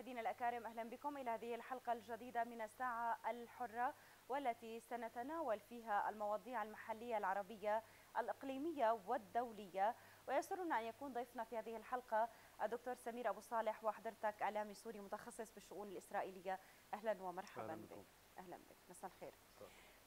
مشاهدينا الأكارم أهلا بكم إلى هذه الحلقة الجديدة من الساعة الحرة والتي سنتناول فيها المواضيع المحلية العربية الإقليمية والدولية. ويسرنا أن يكون ضيفنا في هذه الحلقة الدكتور سمير أبو صالح وحضرتك إعلامي سوري متخصص بالشؤون الإسرائيلية. أهلا ومرحبا أهلا بك. أهلا بك. مساء الخير.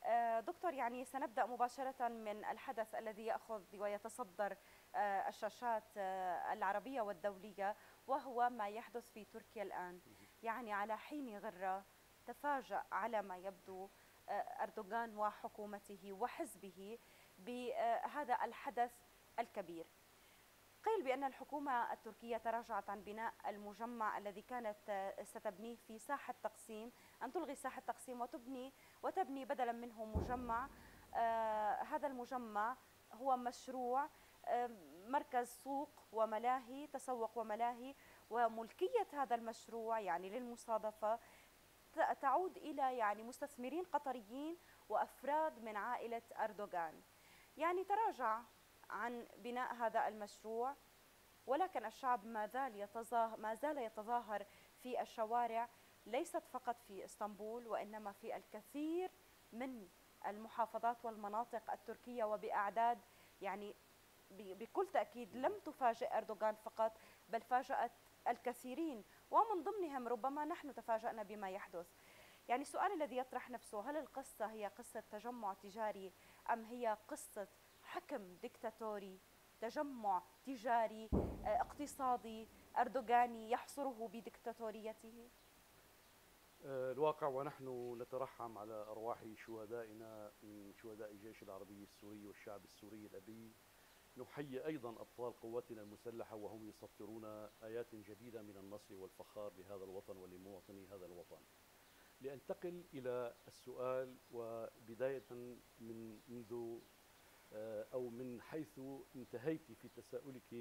آه، دكتور يعني سنبدأ مباشرة من الحدث الذي يأخذ ويتصدر آه، الشاشات آه، العربية والدولية. وهو ما يحدث في تركيا الآن. يعني على حين غرة تفاجأ على ما يبدو آه، أردوغان وحكومته وحزبه بهذا الحدث الكبير. قيل بأن الحكومة التركية تراجعت عن بناء المجمع الذي كانت آه، ستبنيه في ساحة تقسيم أن تلغي ساحة تقسيم وتبني وتبني بدلا منه مجمع. آه هذا المجمع هو مشروع آه مركز سوق وملاهي تسوق وملاهي وملكية هذا المشروع يعني للمصادفة تعود إلى يعني مستثمرين قطريين وأفراد من عائلة أردوغان. يعني تراجع عن بناء هذا المشروع ولكن الشعب ما زال يتظاهر ما زال يتظاهر في الشوارع ليست فقط في إسطنبول وإنما في الكثير من المحافظات والمناطق التركية وبأعداد يعني بكل تأكيد لم تفاجئ أردوغان فقط بل فاجأت الكثيرين ومن ضمنهم ربما نحن تفاجأنا بما يحدث. يعني السؤال الذي يطرح نفسه هل القصة هي قصة تجمع تجاري أم هي قصة حكم ديكتاتوري تجمع تجاري آه، اقتصادي أردوغاني يحصره بديكتاتوريته؟ آه، الواقع ونحن نترحم على أرواح شهدائنا من شهداء الجيش العربي السوري والشعب السوري الأبي. نحيي أيضا أبطال قواتنا المسلحة وهم يسطرون آيات جديدة من النصر والفخار لهذا الوطن ولمواطني هذا الوطن. لأنتقل إلى السؤال وبداية من منذ آه، أو من حيث انتهيت في تساؤلك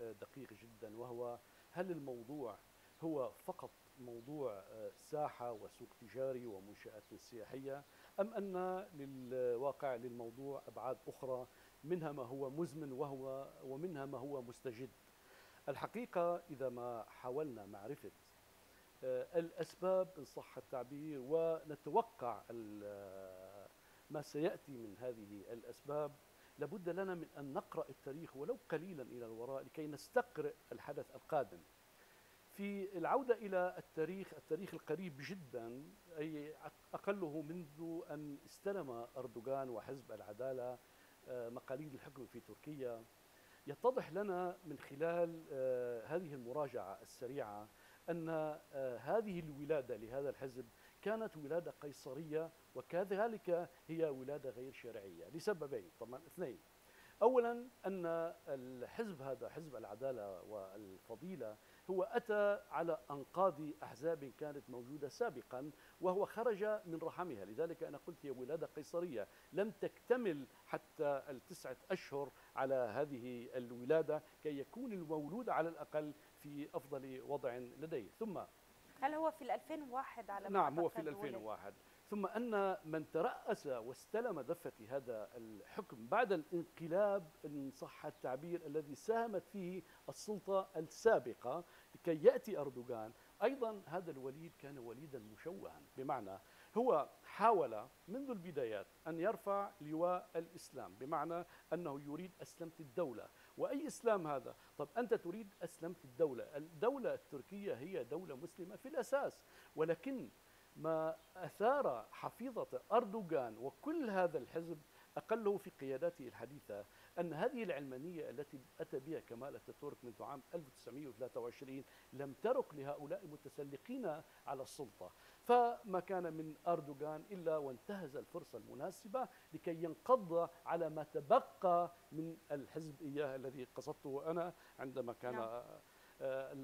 الدقيق جدا وهو هل الموضوع هو فقط موضوع آه، ساحة وسوق تجاري ومنشآت سياحية أم أن للواقع للموضوع أبعاد أخرى منها ما هو مزمن وهو ومنها ما هو مستجد. الحقيقة إذا ما حاولنا معرفة آه، الأسباب إن صح التعبير ونتوقع آه، ما سيأتي من هذه الأسباب لابد لنا من أن نقرأ التاريخ ولو قليلا إلى الوراء لكي نستقرئ الحدث القادم. في العودة إلى التاريخ التاريخ القريب جدا أي أقله منذ أن استلم أردوغان وحزب العدالة مقاليد الحكم في تركيا يتضح لنا من خلال آه، هذه المراجعة السريعة أن آه، هذه الولادة لهذا الحزب كانت ولادة قيصرية وكذلك هي ولادة غير شرعية لسببين طبعا اثنين. اولا أن الحزب هذا حزب العدالة والفضيلة هو أتى على أنقاض أحزاب كانت موجودة سابقا وهو خرج من رحمها. لذلك أنا قلت هي ولادة قيصرية. لم تكتمل حتى التسعة أشهر على هذه الولادة كي يكون المولود على الأقل في أفضل وضع لديه. ثم هل هو في ال 2001 على ما نعم هو في أعتقد ولد؟ 2001 ثم أن من ترأس واستلم دفة هذا الحكم بعد الانقلاب إن صح التعبير الذي ساهمت فيه السلطة السابقة لكي يأتي أردوغان. أيضا هذا الوليد كان وليدا مشوها. بمعنى هو حاول منذ البدايات أن يرفع لواء الإسلام. بمعنى أنه يريد أسلمت الدولة. وأي إسلام هذا؟ طب أنت تريد أسلمت الدولة. الدولة التركية هي دولة مسلمة في الأساس. ولكن ما أثار حفيظة أردوغان وكل هذا الحزب أقله في قياداته الحديثة أن هذه العلمانية التي أتى بها كمال أتاتورك منذ عام 1923 لم ترق لهؤلاء المتسلقين على السلطة فما كان من أردوغان إلا وانتهز الفرصة المناسبة لكي ينقض على ما تبقى من الحزب إياه الذي قصدته أنا عندما كان نعم. نعم.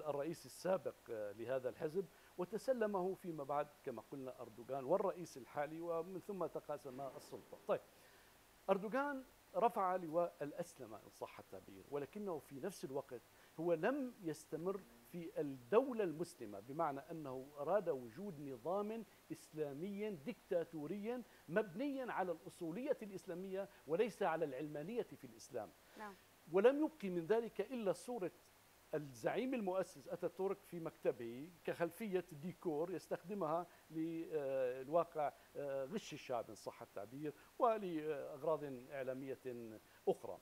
الرئيس السابق آه، لهذا الحزب وتسلمه فيما بعد كما قلنا أردوغان والرئيس الحالي ومن ثم تقاسم السلطة. طيب أردوغان رفع لواء الأسلمة إن صح التعبير ولكنه في نفس الوقت هو لم يستمر في الدولة المسلمة بمعنى أنه أراد وجود نظام إسلامي ديكتاتوري مبنيا على الأصولية الإسلامية وليس على العلمانية في الإسلام. نعم. ولم يبقي من ذلك إلا صورة الزعيم المؤسس اتاتورك في مكتبه كخلفية ديكور يستخدمها للواقع آه، غش الشعب ان صح التعبير ولأغراض إعلامية أخرى.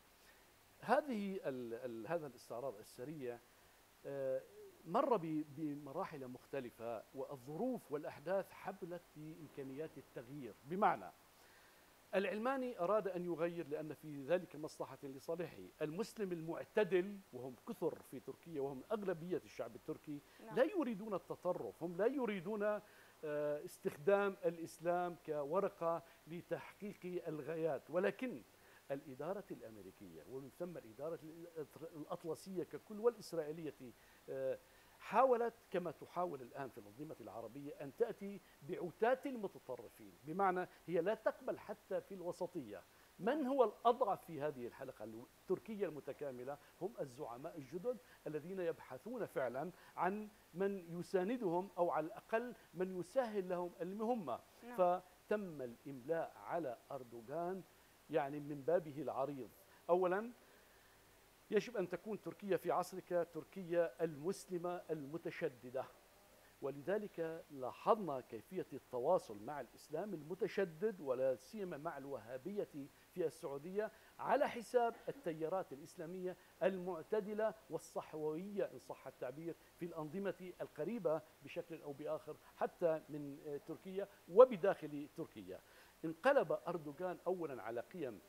هذه هذا الاستعراض السريع آه، مر بمراحل مختلفة والظروف والأحداث حبلت بإمكانيات التغيير بمعنى العلماني أراد أن يغير لأن في ذلك مصلحة لصالحه المسلم المعتدل وهم كثر في تركيا وهم أغلبية الشعب التركي نعم. لا يريدون التطرف هم لا يريدون آه، استخدام الإسلام كورقة لتحقيق الغايات ولكن الإدارة الأمريكية ومن ثم الإدارة الأطلسية ككل والإسرائيلية آه، حاولت كما تحاول الآن في الأنظمة العربية أن تأتي بعتات المتطرفين. بمعنى هي لا تقبل حتى في الوسطية. من هو الأضعف في هذه الحلقة؟ التركية المتكاملة هم الزعماء الجدد الذين يبحثون فعلا عن من يساندهم أو على الأقل من يسهل لهم المهمة نعم. فتم الإملاء على أردوغان يعني من بابه العريض. أولا يجب أن تكون تركيا في عصرك تركيا المسلمة المتشددة. ولذلك لاحظنا كيفية التواصل مع الإسلام المتشدد ولا سيما مع الوهابية في السعودية على حساب التيارات الإسلامية المعتدلة والصحوية إن صح التعبير في الأنظمة القريبة بشكل أو بآخر حتى من تركيا وبداخل تركيا. انقلب أردوغان أولا على قيم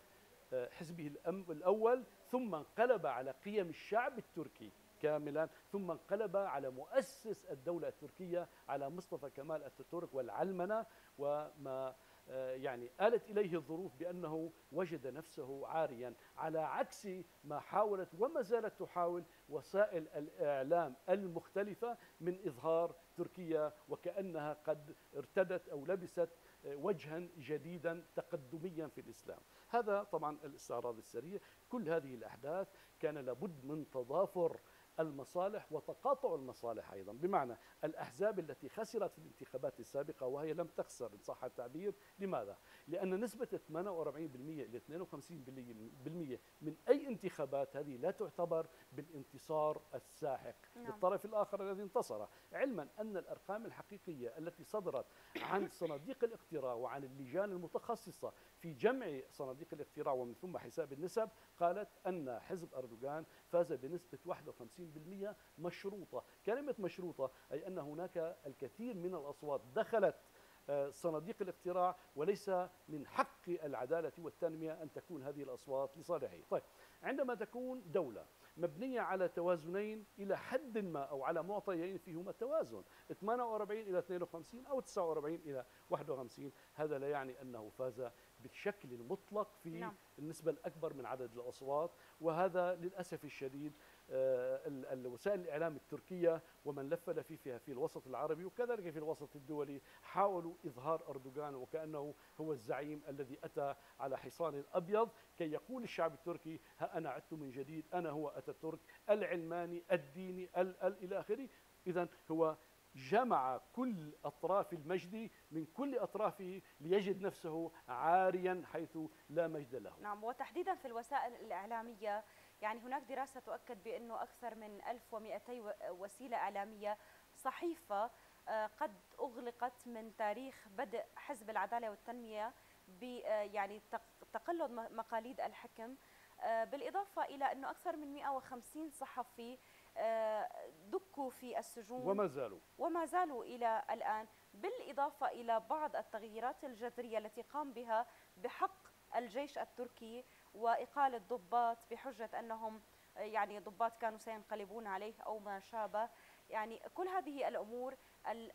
حزبه الأول ثم انقلب على قيم الشعب التركي كاملا ثم انقلب على مؤسس الدولة التركية على مصطفى كمال اتاتورك والعلمنة وما آه، يعني آلت إليه الظروف بأنه وجد نفسه عاريا. على عكس ما حاولت وما زالت تحاول وسائل الإعلام المختلفة من إظهار تركيا وكأنها قد ارتدت أو لبست وجها جديدا تقدميا في الإسلام. هذا طبعا الاستعراض السريع. كل هذه الأحداث كان لابد من تضافر المصالح وتقاطع المصالح أيضا بمعنى الأحزاب التي خسرت في الانتخابات السابقة وهي لم تخسر إن صح التعبير لماذا؟ لأن نسبة 48% إلى 52% من أي انتخابات هذه لا تعتبر بالانتصار الساحق نعم. للطرف الآخر الذي انتصر علما أن الأرقام الحقيقية التي صدرت عن صناديق الاقتراع وعن اللجان المتخصصة في جمع صناديق الاقتراع ومن ثم حساب النسب قالت أن حزب أردوغان فاز بنسبة 51% مشروطة. كلمة مشروطة أي أن هناك الكثير من الأصوات دخلت آه، صناديق الاقتراع وليس من حق العدالة والتنمية أن تكون هذه الأصوات لصالحه. طيب عندما تكون دولة مبنية على توازنين إلى حد ما أو على معطيين فيهما توازن 48 إلى 52 أو 49 إلى 51 هذا لا يعني أنه فاز بالشكل المطلق في نعم. النسبة الأكبر من عدد الأصوات وهذا للأسف الشديد آه، وسائل الإعلام التركية ومن لفل فيها في الوسط العربي وكذلك في الوسط الدولي حاولوا إظهار أردوغان وكأنه هو الزعيم الذي أتى على حصان أبيض كي يقول الشعب التركي ها أنا عدت من جديد أنا هو أتاتورك العلماني الديني ال ال إلى آخره إذا هو جمع كل أطراف المجد من كل أطرافه ليجد نفسه عاريا حيث لا مجد له. نعم وتحديدا في الوسائل الإعلامية يعني هناك دراسة تؤكد بأنه أكثر من 1200 وسيلة إعلامية صحيفة آه، قد أغلقت من تاريخ بدء حزب العدالة والتنمية آه، يعني تقلد مقاليد الحكم. آه، بالإضافة إلى أنه أكثر من 150 صحفي دكوا في السجون وما زالوا. وما زالوا إلى الآن بالإضافة إلى بعض التغييرات الجذرية التي قام بها بحق الجيش التركي وإقالة ضباط بحجة أنهم يعني ضباط كانوا سينقلبون عليه أو ما شابه. يعني كل هذه الأمور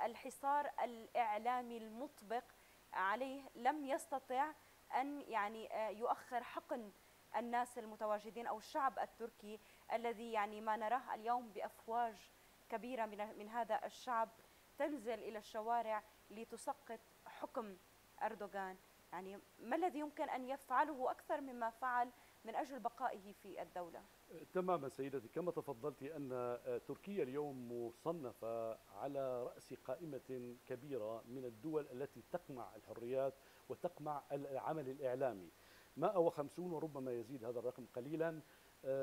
الحصار الإعلامي المطبق عليه لم يستطع أن يعني يؤخر حقن الناس المتواجدين أو الشعب التركي الذي يعني ما نراه اليوم بأفواج كبيرة من, من هذا الشعب تنزل إلى الشوارع لتسقط حكم أردوغان. يعني ما الذي يمكن أن يفعله أكثر مما فعل من أجل بقائه في الدولة؟ تماما سيدتي. كما تفضلت أن تركيا اليوم مصنفة على رأس قائمة كبيرة من الدول التي تقمع الحريات وتقمع العمل الإعلامي. 150 وربما يزيد هذا الرقم قليلا.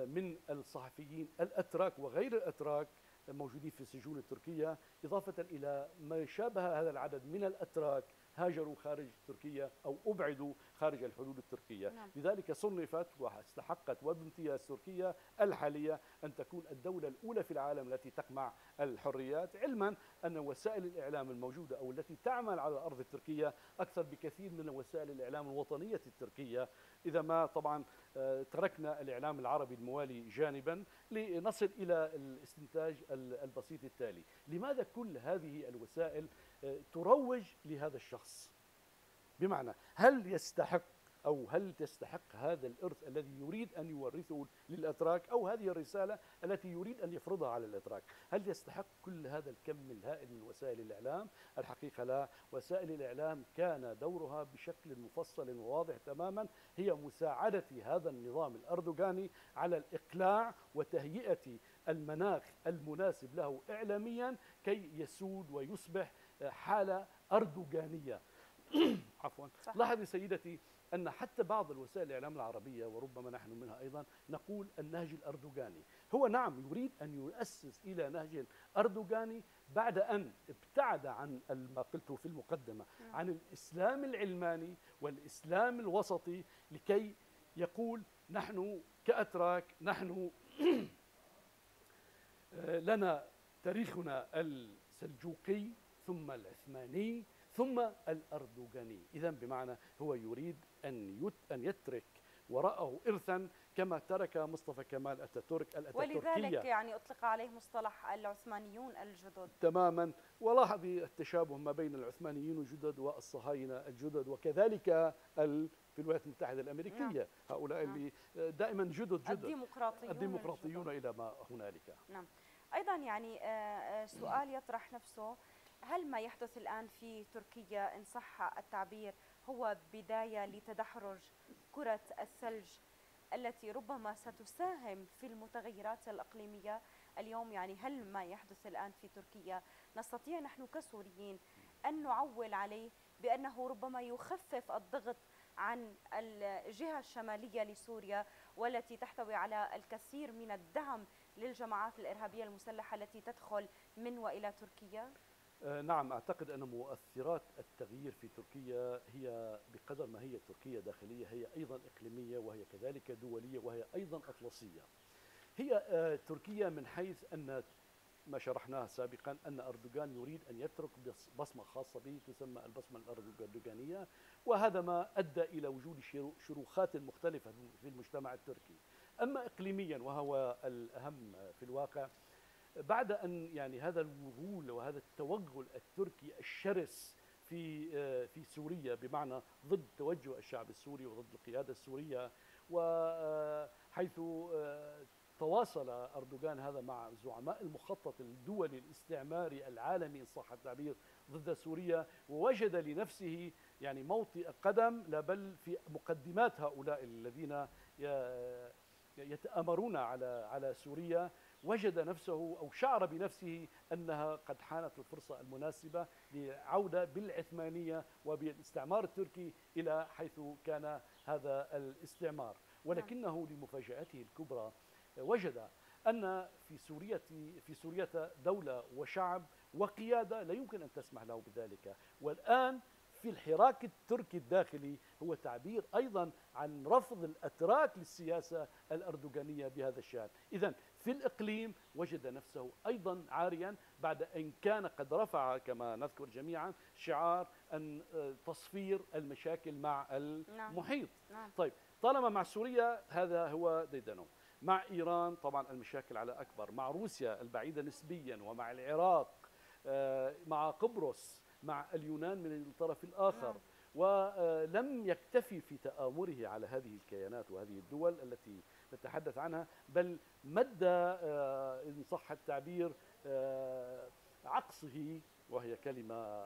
من الصحفيين الأتراك وغير الأتراك موجودين في السجون التركية إضافة إلى ما شابه هذا العدد من الأتراك هاجروا خارج تركيا أو أبعدوا خارج الحدود التركية. نعم. لذلك صنفت واستحقت وبامتياز تركيا الحالية أن تكون الدولة الأولى في العالم التي تقمع الحريات علما أن وسائل الإعلام الموجودة أو التي تعمل على الأرض التركية أكثر بكثير من وسائل الإعلام الوطنية التركية. إذا ما طبعا آه، تركنا الإعلام العربي الموالي جانبا لنصل إلى الاستنتاج البسيط التالي. لماذا كل هذه الوسائل تروج لهذا الشخص. بمعنى هل يستحق أو هل تستحق هذا الإرث الذي يريد أن يورثه للأتراك أو هذه الرسالة التي يريد أن يفرضها على الأتراك؟ هل يستحق كل هذا الكم الهائل من وسائل الإعلام؟ الحقيقة لا. وسائل الإعلام كان دورها بشكل مفصل وواضح تماما. هي مساعدة هذا النظام الأردوغاني على الإقلاع وتهيئة المناخ المناسب له إعلاميا كي يسود ويصبح حالة أردوغانية. عفوا. لاحظي سيدتي أن حتى بعض الوسائل الإعلام العربية وربما نحن منها أيضا نقول النهج الأردوغاني. هو نعم يريد أن يؤسس إلى نهج أردوغاني بعد أن ابتعد عن ما قلته في المقدمة نعم. عن الإسلام العلماني والإسلام الوسطي لكي يقول نحن كأتراك نحن لنا تاريخنا السلجوقي. ثم العثماني ثم الأردوغاني. إذا بمعنى هو يريد أن أن يترك وراءه إرثا كما ترك مصطفى كمال أتاتورك الأتاتوركية. ولذلك يعني أطلق عليه مصطلح العثمانيون الجدد. تماما. ولاحظي التشابه ما بين العثمانيين الجدد والصهاينة الجدد وكذلك في الولايات المتحدة الأمريكية. نعم. هؤلاء نعم. اللي دائما جدد جدد. الديمقراطيون الديمقراطيون إلى ما هنالك. نعم. أيضا يعني آه، آه، سؤال يطرح نفسه. هل ما يحدث الآن في تركيا إن صح التعبير هو بداية لتدحرج كرة الثلج التي ربما ستساهم في المتغيرات الإقليمية اليوم يعني هل ما يحدث الآن في تركيا نستطيع نحن كسوريين أن نعول عليه بأنه ربما يخفف الضغط عن الجهة الشمالية لسوريا والتي تحتوي على الكثير من الدعم للجماعات الإرهابية المسلحة التي تدخل من وإلى تركيا؟ آه، نعم أعتقد أن مؤثرات التغيير في تركيا هي بقدر ما هي تركيا داخلية هي أيضا إقليمية وهي كذلك دولية وهي أيضا أطلسية. هي آه، تركيا من حيث أن ما شرحناه سابقا أن أردوغان يريد أن يترك بصمة خاصة به تسمى البصمة الأردوغانية وهذا ما أدى إلى وجود شروخات مختلفة في المجتمع التركي. أما إقليميا وهو الأهم في الواقع بعد أن يعني هذا الوغول وهذا التوغل التركي الشرس في آه، في سوريا بمعنى ضد توجه الشعب السوري وضد القيادة السورية وحيث آه، تواصل أردوغان هذا مع زعماء المخطط الدولي الاستعماري العالمي ان صح التعبير ضد سوريا ووجد لنفسه يعني موطئ قدم لا بل في مقدمات هؤلاء الذين يتأمرون على على سوريا. وجد نفسه أو شعر بنفسه أنها قد حانت الفرصة المناسبة لعودة بالعثمانية وبالاستعمار التركي إلى حيث كان هذا الاستعمار. ولكنه لمفاجأته الكبرى وجد أن في سوريا في سوريا دولة وشعب وقيادة لا يمكن أن تسمح له بذلك. والآن في الحراك التركي الداخلي هو تعبير أيضا عن رفض الأتراك للسياسة الأردوغانية بهذا الشأن. إذا في الإقليم وجد نفسه أيضا عاريا بعد أن كان قد رفع كما نذكر جميعا شعار أن آه، تصفير المشاكل مع المحيط نعم. نعم. طيب طالما مع سوريا هذا هو ديدنو مع إيران طبعا المشاكل على أكبر مع روسيا البعيدة نسبيا ومع العراق آه، مع قبرص مع اليونان من الطرف الآخر نعم. ولم يكتفي في تآمره على هذه الكيانات وهذه الدول التي نتحدث عنها بل مد آه، إن صح التعبير آه، عقصه وهي كلمة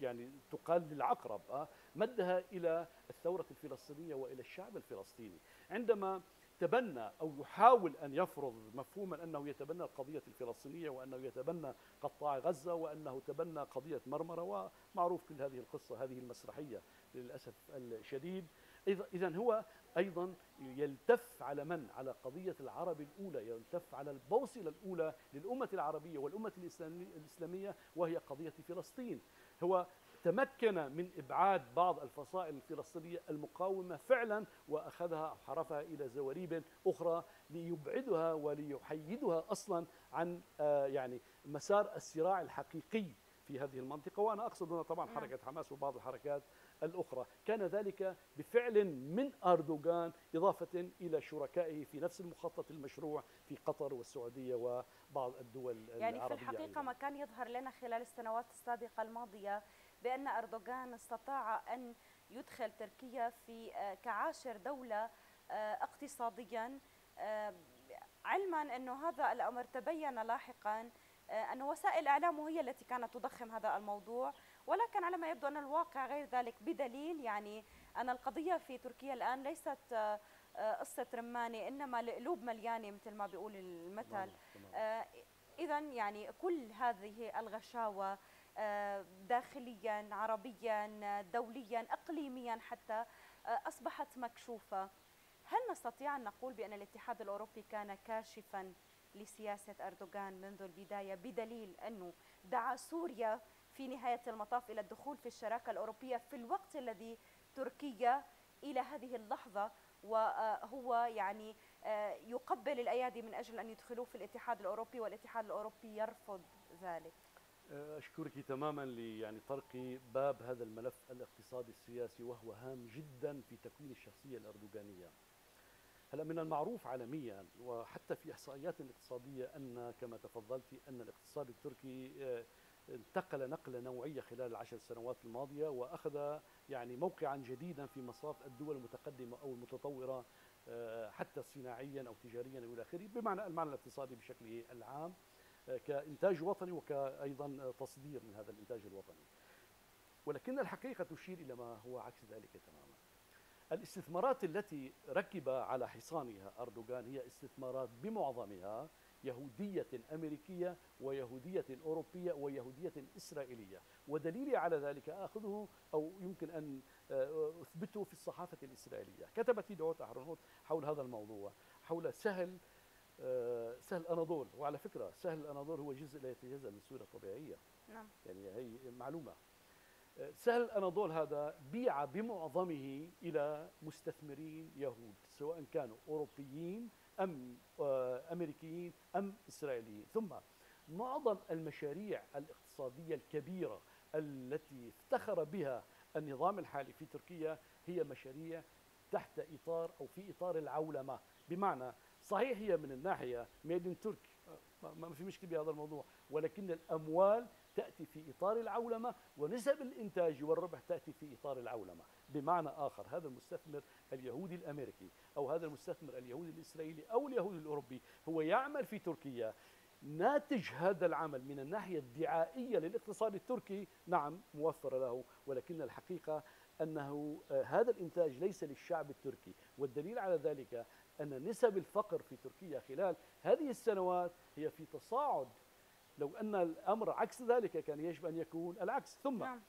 يعني تقال للعقرب آه، مدها إلى الثورة الفلسطينية وإلى الشعب الفلسطيني. عندما تبنى أو يحاول أن يفرض مفهوما أنه يتبنى القضية الفلسطينية وأنه يتبنى قطاع غزة وأنه تبنى قضية مرمرة ومعروف كل هذه القصة هذه المسرحية للأسف الشديد. إذا هو أيضا يلتف على من؟ على قضية العرب الأولى يلتف على البوصلة الأولى للأمة العربية والأمة الإسلامية وهي قضية فلسطين هو تمكن من إبعاد بعض الفصائل الفلسطينية المقاومة فعلا وأخذها أو حرفها إلى زواريب أخرى ليبعدها وليحيدها أصلا عن آه، يعني مسار الصراع الحقيقي في هذه المنطقة وأنا أقصد هنا طبعا نعم. حركة حماس وبعض الحركات الأخرى. كان ذلك بفعل من أردوغان إضافة إلى شركائه في نفس المخطط المشروع في قطر والسعودية وبعض الدول يعني العربية في الحقيقة أيضا. ما كان يظهر لنا خلال السنوات السابقة الماضية بأن أردوغان استطاع أن يدخل تركيا في آه، كعاشر دولة آه، اقتصاديا. آه، علما أنه هذا الأمر تبين لاحقا أن وسائل الإعلام هي التي كانت تضخم هذا الموضوع. ولكن على ما يبدو أن الواقع غير ذلك بدليل يعني أن القضية في تركيا الآن ليست قصة رمانة إنما القلوب مليانة مثل ما بيقول المثل. إذا يعني كل هذه الغشاوة داخليا عربيا دوليا اقليميا حتى أصبحت مكشوفة. هل نستطيع أن نقول بأن الاتحاد الأوروبي كان كاشفا لسياسة أردوغان منذ البداية بدليل أنه دعا سوريا في نهاية المطاف إلى الدخول في الشراكة الأوروبية في الوقت الذي تركيا إلى هذه اللحظة وهو يعني يقبل الأيادي من أجل أن يدخلوه في الاتحاد الأوروبي والاتحاد الأوروبي يرفض ذلك. أشكرك تماما يعني طرق باب هذا الملف الاقتصادي السياسي وهو هام جدا في تكوين الشخصية الأردوغانية. هلا من المعروف عالميا وحتى في إحصائيات اقتصادية أن كما تفضلت أن الاقتصاد التركي آه، انتقل نقلة نوعية خلال العشر سنوات الماضية وأخذ يعني موقعا جديدا في مصاف الدول المتقدمة أو المتطورة آه، حتى صناعيا أو تجاريا إلى آخره بمعنى المعنى الاقتصادي بشكله العام كإنتاج وطني وكأيضا تصدير من هذا الإنتاج الوطني. ولكن الحقيقة تشير إلى ما هو عكس ذلك تماما. الاستثمارات التي ركب على حصانها أردوغان هي استثمارات بمعظمها يهودية أمريكية ويهودية أوروبية ويهودية إسرائيلية. ودليلي على ذلك آخذه أو يمكن أن أثبته في الصحافة الإسرائيلية. كتبت دعوت أحرنوت حول هذا الموضوع حول سهل آه، سهل الاناضول وعلى فكرة سهل الاناضول هو جزء لا يتجزأ من سوريا الطبيعيه نعم. يعني هي معلومة. آه، سهل الاناضول هذا بيع بمعظمه إلى مستثمرين يهود سواء كانوا أوروبيين أم آه، أمريكيين أم إسرائيليين. ثم معظم المشاريع الاقتصادية الكبيرة التي افتخر بها النظام الحالي في تركيا هي مشاريع تحت إطار أو في إطار العولمة. بمعنى صحيح هي من الناحية ميد ان ترك ما في مشكلة بهذا الموضوع ولكن الأموال تأتي في إطار العولمة ونسب الإنتاج والربح تأتي في إطار العولمة. بمعنى آخر هذا المستثمر اليهودي الأمريكي أو هذا المستثمر اليهودي الإسرائيلي أو اليهودي الأوروبي هو يعمل في تركيا. ناتج هذا العمل من الناحية الدعائية للاقتصاد التركي نعم موفر له ولكن الحقيقة أنه آه، هذا الإنتاج ليس للشعب التركي والدليل على ذلك أن نسب الفقر في تركيا خلال هذه السنوات هي في تصاعد. لو أن الأمر عكس ذلك كان يجب أن يكون العكس. ثم نعم.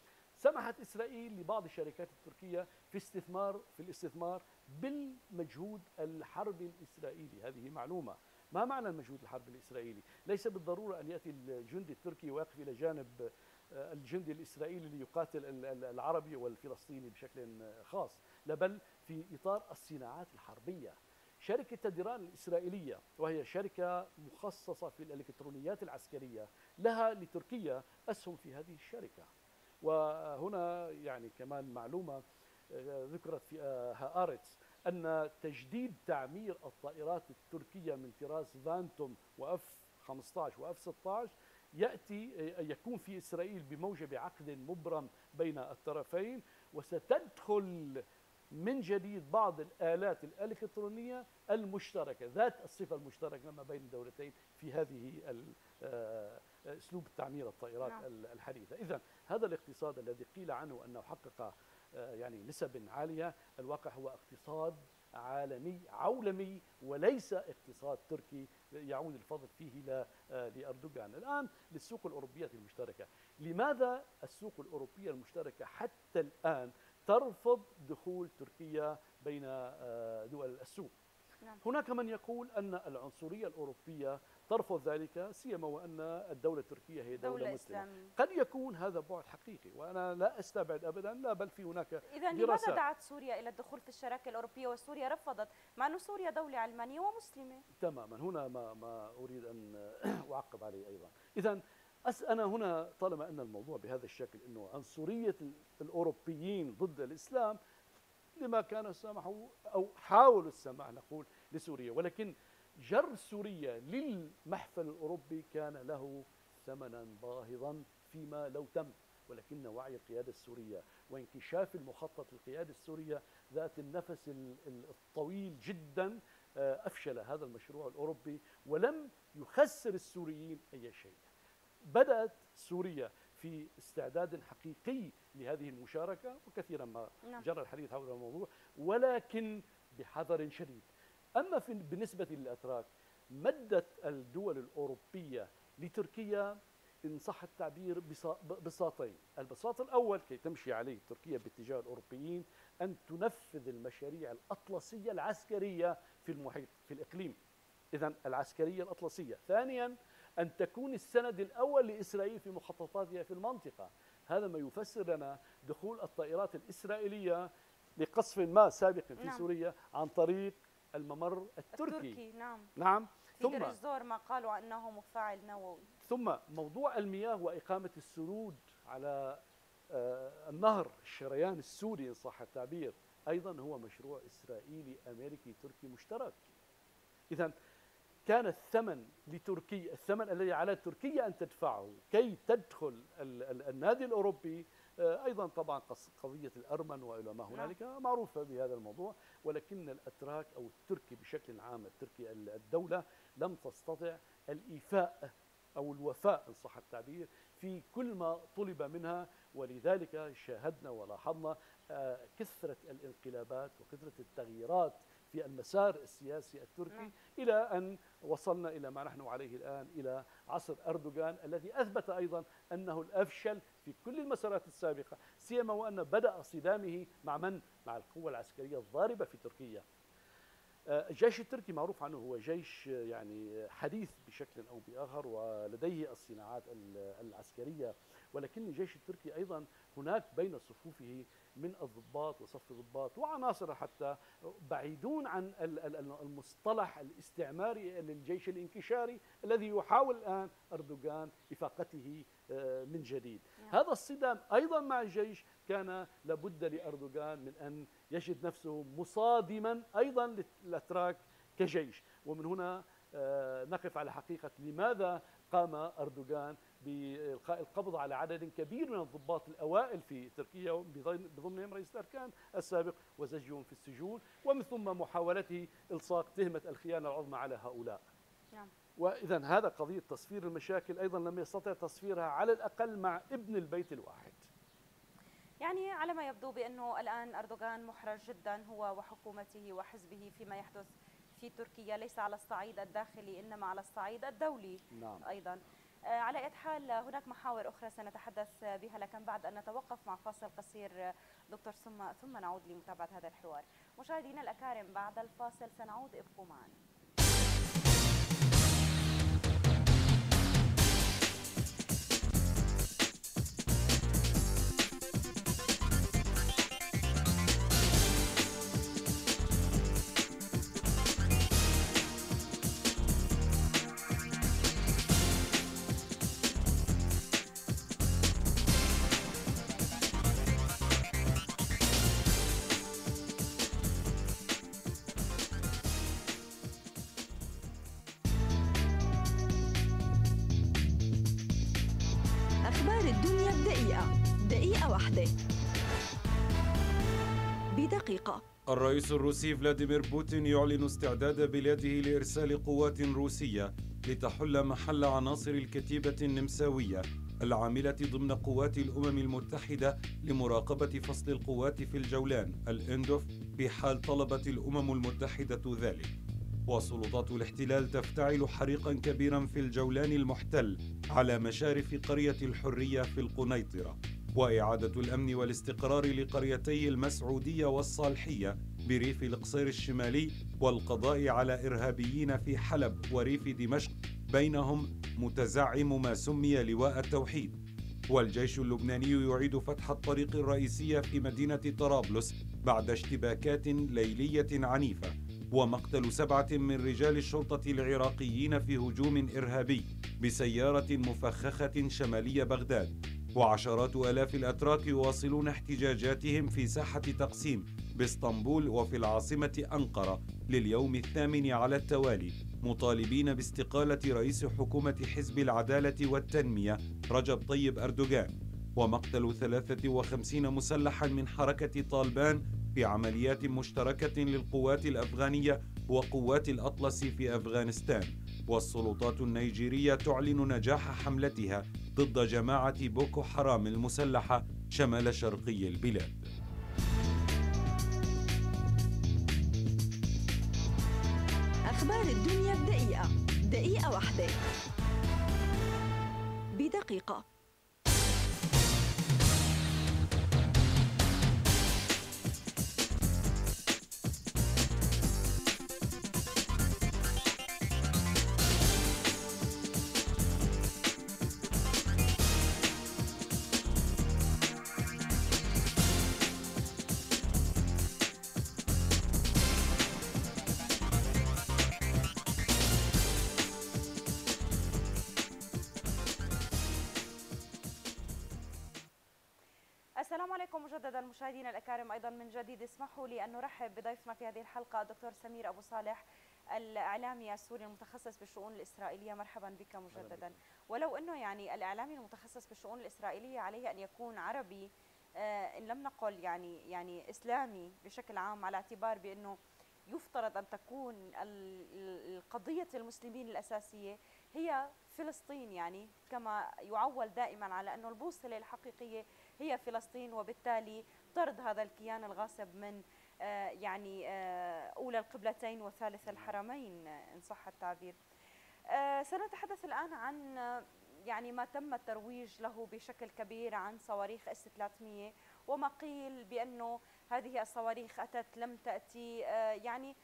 سمحت إسرائيل لبعض الشركات التركية في استثمار في الاستثمار بالمجهود الحربي الإسرائيلي. هذه معلومة. ما معنى المجهود الحربي الإسرائيلي؟ ليس بالضرورة أن يأتي الجندي التركي ويقف إلى جانب آه، الجندي الإسرائيلي ليقاتل العربي والفلسطيني بشكل خاص لا بل في إطار الصناعات الحربية. شركة تديران الإسرائيلية وهي شركة مخصصة في الإلكترونيات العسكرية لها لتركيا أسهم في هذه الشركة. وهنا يعني كمان معلومة آه، ذكرت في آه، هآرتس أن تجديد تعمير الطائرات التركية من طراز فانتوم وأف 15 وأف 16 يأتي آه، يكون في إسرائيل بموجب عقد مبرم بين الطرفين وستدخل من جديد بعض الآلات الإلكترونية المشتركة ذات الصفة المشتركة ما بين الدولتين في هذه آه، أسلوب تعمير الطائرات نعم. الحديثة إذا هذا الاقتصاد الذي قيل عنه أنه حقق آه، يعني نسب عالية الواقع هو اقتصاد عالمي عولمي وليس اقتصاد تركي يعود الفضل فيه آه، لأردوغان الآن للسوق الأوروبية المشتركة لماذا السوق الأوروبية المشتركة حتى الآن ترفض دخول تركيا بين دول السوق نعم. هناك من يقول أن العنصرية الأوروبية ترفض ذلك سيما وأن الدولة التركية هي دولة, دولة مسلمة. إسلامية. قد يكون هذا بعد حقيقي وأنا لا أستبعد أبدا لا بل في هناك إذا لماذا. دعت سوريا إلى الدخول في الشراكة الأوروبية وسوريا رفضت؟ مع أن سوريا دولة علمانية ومسلمة. تماما. هنا ما ما أريد أن أعقب عليه أيضا. اذا أس أنا هنا طالما أن الموضوع بهذا الشكل إنه عنصريه ال- الأوروبيين ضد الإسلام لما كان سمحوا أو حاولوا السماح نقول لسوريا. ولكن جر سوريا للمحفل الأوروبي كان له ثمنا باهظا فيما لو تم ولكن وعي القيادة السورية وانكشاف المخطط القياده السورية ذات النفس ال- ال- الطويل جدا آه، أفشل هذا المشروع الأوروبي ولم يخسر السوريين أي شيء بدأت سوريا في استعداد حقيقي لهذه المشاركة وكثيرا ما نعم. جرى الحديث حول الموضوع ولكن بحذر شديد أما في بالنسبة للأتراك مدت الدول الأوروبية لتركيا إن صح التعبير بسا- بساطين. البساط الأول كي تمشي عليه تركيا باتجاه الأوروبيين أن تنفذ المشاريع الأطلسية العسكرية في المحيط في الإقليم. إذا العسكرية الأطلسية. ثانيا أن تكون السند الأول لإسرائيل في مخططاتها في المنطقة. هذا ما يفسر لنا دخول الطائرات الإسرائيلية لقصف ما سابق في نعم. سوريا عن طريق الممر التركي, التركي نعم. نعم. في ثم الزور ما قالوا أنه مفاعل نووي. ثم موضوع المياه وإقامة السرود على آه، النهر الشريان السوري إن صح التعبير. أيضا هو مشروع إسرائيلي أمريكي تركي مشترك. إذا كان الثمن لتركيا الثمن الذي على تركيا أن تدفعه كي تدخل ال- ال- النادي الأوروبي أيضا طبعا قضية الأرمن وإلى ما هنالك معروفة بهذا الموضوع ولكن الأتراك أو التركي بشكل عام التركي ال- الدولة لم تستطع الإيفاء أو الوفاء إن صح التعبير في كل ما طلب منها ولذلك شاهدنا ولاحظنا آه، كثرة الانقلابات وكثرة التغييرات في المسار السياسي التركي نعم. إلى أن وصلنا إلى ما نحن عليه الآن إلى عصر أردوغان الذي أثبت أيضا أنه الأفشل في كل المسارات السابقة سيما وأن بدأ صدامه مع من؟ مع القوة العسكرية الضاربة في تركيا آه، الجيش التركي معروف عنه هو جيش آه، يعني حديث بشكل أو بآخر ولديه الصناعات ال- العسكرية ولكن الجيش التركي أيضا هناك بين صفوفه من الضباط وصف الضباط وعناصر حتى بعيدون عن ال- ال- ال- المصطلح الاستعماري للجيش الانكشاري الذي يحاول الآن أردوغان إفاقته آه، من جديد نعم. هذا الصدام أيضا مع الجيش كان لابد لأردوغان من أن يجد نفسه مصادما أيضا للأتراك كجيش ومن هنا آه، نقف على حقيقة لماذا قام أردوغان بإلقاء القبض على عدد كبير من الضباط الأوائل في تركيا بضمن- بضمنهم رئيس الأركان السابق وزجهم في السجون ومن ثم محاولته إلصاق تهمة الخيانة العظمى على هؤلاء. نعم. واذا هذا قضية تصفير المشاكل أيضا لم يستطع تصفيرها على الأقل مع ابن البيت الواحد. يعني على ما يبدو بأنه الآن أردوغان محرج جدا هو وحكومته وحزبه فيما يحدث في تركيا ليس على الصعيد الداخلي إنما على الصعيد الدولي نعم. أيضا. على أي حال هناك محاور أخرى سنتحدث بها لكن بعد أن نتوقف مع فاصل قصير آه، دكتور ثم ثم نعود لمتابعة هذا الحوار. مشاهدينا الأكارم بعد الفاصل سنعود إبقوا معنا. الدنيا بدقيقة دقيقة واحدة. بدقيقة. الرئيس الروسي فلاديمير بوتين يعلن استعداد بلاده لإرسال قوات روسية لتحل محل عناصر الكتيبة النمساوية العاملة ضمن قوات الأمم المتحدة لمراقبة فصل القوات في الجولان الإندوف في حال طلبت الأمم المتحدة ذلك. وسلطات الاحتلال تفتعل حريقا كبيرا في الجولان المحتل على مشارف قرية الحرية في القنيطرة وإعادة الأمن والاستقرار لقريتي المسعودية والصالحية بريف القصير الشمالي والقضاء على إرهابيين في حلب وريف دمشق بينهم متزعم ما سمي لواء التوحيد. والجيش اللبناني يعيد فتح الطريق الرئيسية في مدينة طرابلس بعد اشتباكات ليلية عنيفة ومقتل سبعة من رجال الشرطة العراقيين في هجوم إرهابي بسيارة مفخخة شمالي بغداد. وعشرات آلاف الأتراك يواصلون احتجاجاتهم في ساحة تقسيم باسطنبول وفي العاصمة أنقرة لليوم الثامن على التوالي مطالبين باستقالة رئيس حكومة حزب العدالة والتنمية رجب طيب أردوغان. ومقتل 53 مسلحا من حركة طالبان في عمليات مشتركة للقوات الأفغانية وقوات الأطلس في أفغانستان والسلطات النيجيرية تعلن نجاح حملتها ضد جماعة بوكو حرام المسلحة شمال شرقي البلاد. أخبار الدنيا بدقيقة دقيقة واحدة. بدقيقة. مشاهدينا الأكارم أيضا من جديد اسمحوا لي أن نرحب بضيفنا في هذه الحلقة الدكتور سمير أبو صالح الإعلامي السوري المتخصص بالشؤون الإسرائيلية. مرحبا بك مجددا. ولو أنه يعني الإعلامي المتخصص بالشؤون الإسرائيلية عليه أن يكون عربي آه إن لم نقل يعني يعني إسلامي بشكل عام على اعتبار بأنه يفترض أن تكون القضية المسلمين الأساسية هي فلسطين يعني كما يعول دائما على أنه البوصلة الحقيقية هي فلسطين وبالتالي طرد هذا الكيان الغاصب من آه يعني آه أولى القبلتين وثالث الحرمين إن صح التعبير. آه سنتحدث الآن عن يعني ما تم الترويج له بشكل كبير عن صواريخ إس 300 وما قيل بأنه هذه الصواريخ أتت لم تأتي يعني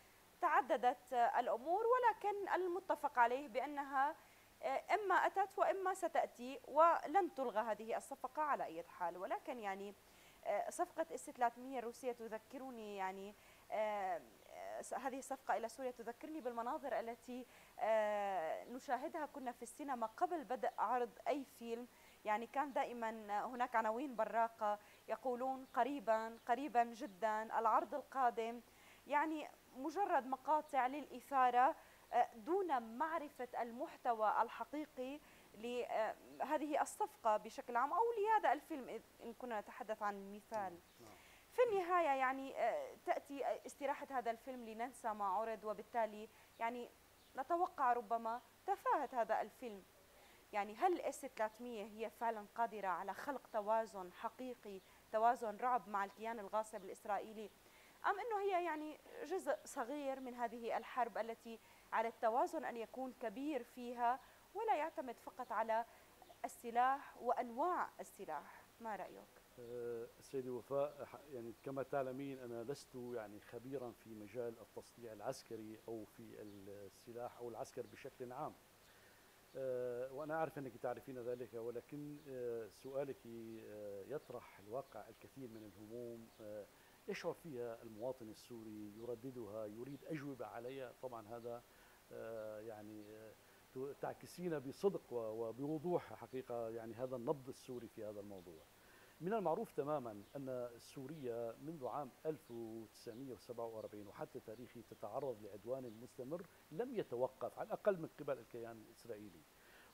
تعددت الأمور ولكن المتفق عليه بأنها إما أتت وإما ستأتي ولن تلغى هذه الصفقة على أي حال. ولكن يعني صفقة اس 300 الروسيه تذكرني يعني هذه الصفقة إلى سوريا تذكرني بالمناظر التي نشاهدها كنا في السينما قبل بدء عرض أي فيلم. يعني كان دائما هناك عناوين براقة يقولون قريبا قريبا جدا العرض القادم. يعني مجرد مقاطع للإثارة دون معرفة المحتوى الحقيقي لهذه الصفقة بشكل عام أو لهذا الفيلم إن كنا نتحدث عن مثال. في النهاية يعني تأتي استراحة هذا الفيلم لننسى ما عرض وبالتالي يعني نتوقع ربما تفاهة هذا الفيلم. يعني هل اس 300 هي فعلا قادرة على خلق توازن حقيقي توازن رعب مع الكيان الغاصب الإسرائيلي أم أنه هي يعني جزء صغير من هذه الحرب التي على التوازن أن يكون كبير فيها ولا يعتمد فقط على السلاح وأنواع السلاح. ما رأيك؟ سيدي وفاء يعني كما تعلمين أنا لست يعني خبيرا في مجال التصنيع العسكري أو في السلاح أو العسكر بشكل عام. وأنا أعرف أنك تعرفين ذلك ولكن سؤالك يطرح الواقع الكثير من الهموم. يشعر فيها المواطن السوري يرددها يريد أجوبة عليها. طبعا هذا يعني تعكسين بصدق وبوضوح حقيقة يعني هذا النبض السوري في هذا الموضوع. من المعروف تماما أن سوريا منذ عام 1947 وحتى تاريخه تتعرض لعدوان مستمر لم يتوقف على الأقل من قبل الكيان الإسرائيلي.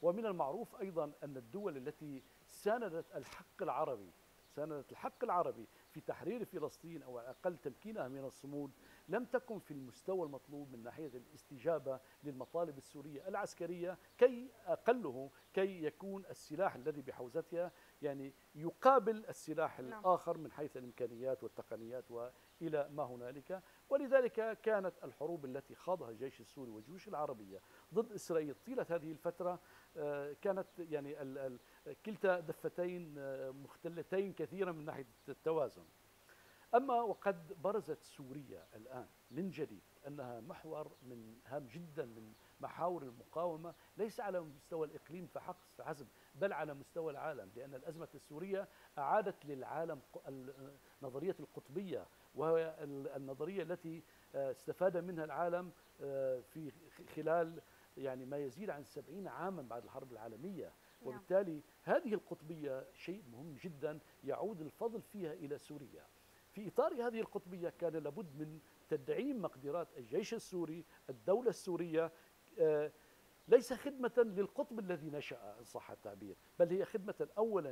ومن المعروف أيضا أن الدول التي ساندت الحق العربي ساندت الحق العربي في تحرير فلسطين على الأقل تمكينها من الصمود لم تكن في المستوى المطلوب من ناحية الاستجابة للمطالب السورية العسكرية كي أقله كي يكون السلاح الذي بحوزتها يعني يقابل السلاح نعم. الآخر من حيث الإمكانيات والتقنيات وإلى ما هنالك ولذلك كانت الحروب التي خاضها الجيش السوري والجيوش العربية ضد إسرائيل طيلة هذه الفترة آه، كانت يعني ال- ال- كلتا دفتين آه، مختلتين كثيرا من ناحية التوازن أما وقد برزت سوريا الآن من جديد أنها محور من هام جدا من محاور المقاومة ليس على مستوى الإقليم فحق- فحسب بل على مستوى العالم لأن الأزمة السورية أعادت للعالم ق- ال- نظرية القطبية وهي ال- النظرية التي آه، استفاد منها العالم آه، في خلال يعني ما يزيد عن سبعين عاما بعد الحرب العالمية. وبالتالي هذه القطبية شيء مهم جدا يعود الفضل فيها إلى سوريا. في إطار هذه القطبية كان لابد من تدعيم مقدرات الجيش السوري الدولة السورية آه، ليس خدمة للقطب الذي نشأ إن صح التعبير بل هي خدمة أولا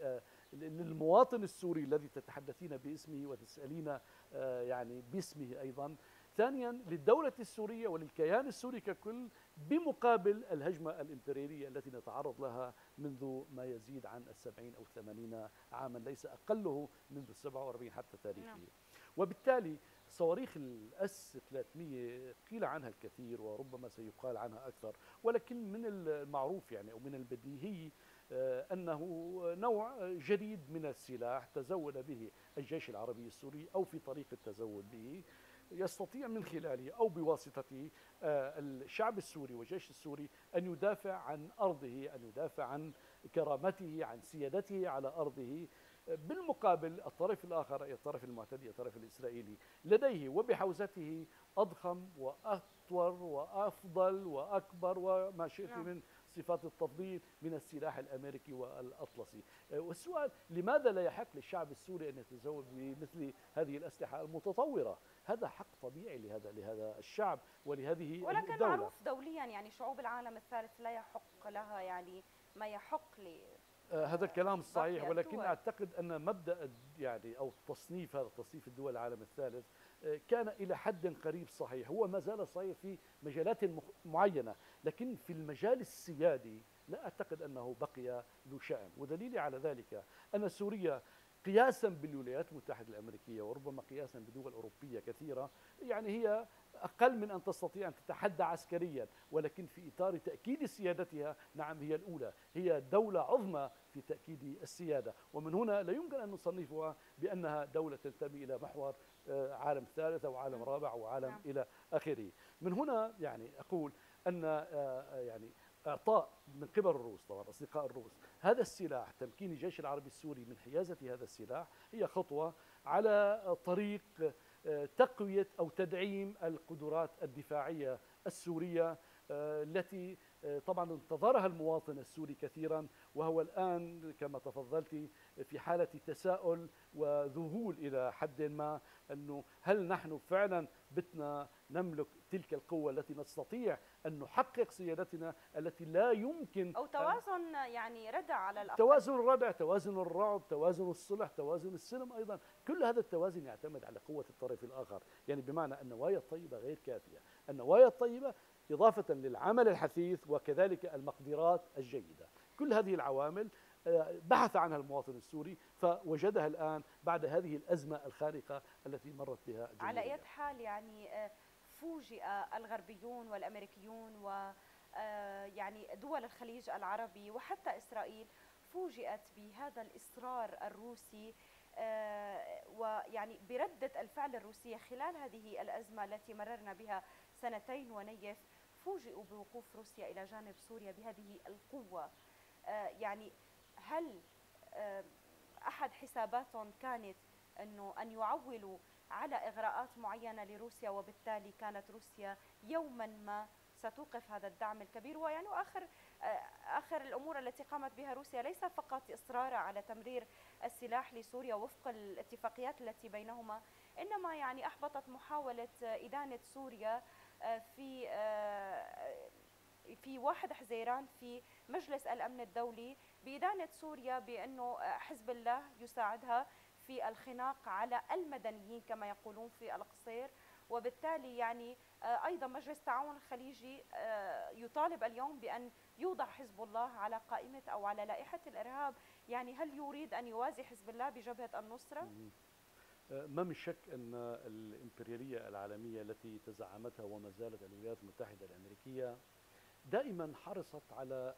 آه، للمواطن السوري الذي تتحدثين باسمه وتسألين آه، يعني باسمه أيضا. ثانيا للدولة السورية وللكيان السوري ككل بمقابل الهجمة الإمبريالية التي نتعرض لها منذ ما يزيد عن السبعين أو الثمانين عاما ليس أقله منذ السبعة وأربعين حتى تاريخيا نعم. وبالتالي صواريخ الأس 300 قيل عنها الكثير وربما سيقال عنها أكثر ولكن من المعروف يعني أو من البديهي آه، أنه نوع جديد من السلاح تزود به الجيش العربي السوري أو في طريق التزود به يستطيع من خلاله أو بواسطته آه، الشعب السوري والجيش السوري أن يدافع عن أرضه أن يدافع عن كرامته عن سيادته على أرضه بالمقابل الطرف الآخر أي الطرف المعتدي الطرف الإسرائيلي لديه وبحوزته أضخم وأطور وأفضل وأكبر وما شئت نعم. من صفات التفضيل من السلاح الأمريكي والأطلسي. أه، والسؤال لماذا لا يحق للشعب السوري أن يتزود بمثل هذه الأسلحة المتطورة؟ هذا حق طبيعي لهذا لهذا الشعب ولهذه ولكن الدولة معروف دوليا يعني شعوب العالم الثالث لا يحق لها يعني ما يحق ل آه، هذا الكلام صحيح ولكن. أعتقد أن مبدأ يعني أو تصنيف هذا تصنيف الدول العالم الثالث آه، كان إلى حد قريب صحيح. هو ما زال صحيح في مجالات معينة. لكن في المجال السيادي لا أعتقد أنه بقي ذو شأن ودليلي على ذلك أن سوريا قياسا بالولايات المتحدة الأمريكية وربما قياسا بدول اوروبيه كثيرة يعني هي أقل من أن تستطيع أن تتحدى عسكريا ولكن في إطار تأكيد سيادتها نعم هي الأولى هي دولة عظمى في تأكيد السيادة ومن هنا لا يمكن أن نصنفها بأنها دولة تنتمي إلى محور آه، عالم ثالث أو عالم. رابع أو عالم نعم. إلى آخره من هنا يعني أقول أن آه، آه، يعني إعطاء من قبل الروس طبعا أصدقاء الروس. هذا السلاح تمكين الجيش العربي السوري من حيازة هذا السلاح هي خطوة على طريق آه، تقوية أو تدعيم القدرات الدفاعية السورية التي طبعا انتظرها المواطن السوري كثيرا وهو الآن كما تفضلت في حالة تساؤل وذهول إلى حد ما أنه هل نحن فعلا بتنا نملك تلك القوة التي نستطيع أن نحقق سيادتنا التي لا يمكن أو أن- توازن يعني ردع على الأقل؟ توازن الردع توازن الرعب توازن الصلح توازن السلم أيضا. كل هذا التوازن يعتمد على قوة الطرف الآخر. يعني بمعنى النوايا الطيبة غير كافية. النوايا الطيبة إضافة للعمل الحثيث وكذلك المقدرات الجيدة كل هذه العوامل آه، بحث عنها المواطن السوري فوجدها الآن بعد هذه الأزمة الخارقة التي مرت بها على الجمهورية. اي حال يعني آه، فوجئ الغربيون والأمريكيون و آه، يعني دول الخليج العربي وحتى إسرائيل فوجئت بهذا الإصرار الروسي ويعني بردة الفعل الروسية خلال هذه الأزمة التي مررنا بها سنتين ونيف فوجئوا بوقوف روسيا إلى جانب سوريا بهذه القوة. آه، يعني هل آه، أحد حساباتهم كانت إنه أن يعولوا على إغراءات معينة لروسيا وبالتالي كانت روسيا يوما ما ستوقف هذا الدعم الكبير؟ ويعني آخر آخر الأمور التي قامت بها روسيا ليس فقط اصرارها على تمرير السلاح لسوريا وفق الاتفاقيات التي بينهما إنما يعني أحبطت محاولة إدانة سوريا في في 1 حزيران في مجلس الأمن الدولي بادانه سوريا بأنه حزب الله يساعدها في الخناق على المدنيين كما يقولون في القصير. وبالتالي يعني آه، أيضا مجلس التعاون الخليجي آه، يطالب اليوم بأن يوضع حزب الله على قائمة أو على لائحة الإرهاب. يعني هل يريد أن يوازي حزب الله بجبهة النصرة؟ آه، ما من شك أن الإمبريالية العالمية التي تزعمتها وما زالت الولايات المتحدة الأمريكية دائما حرصت على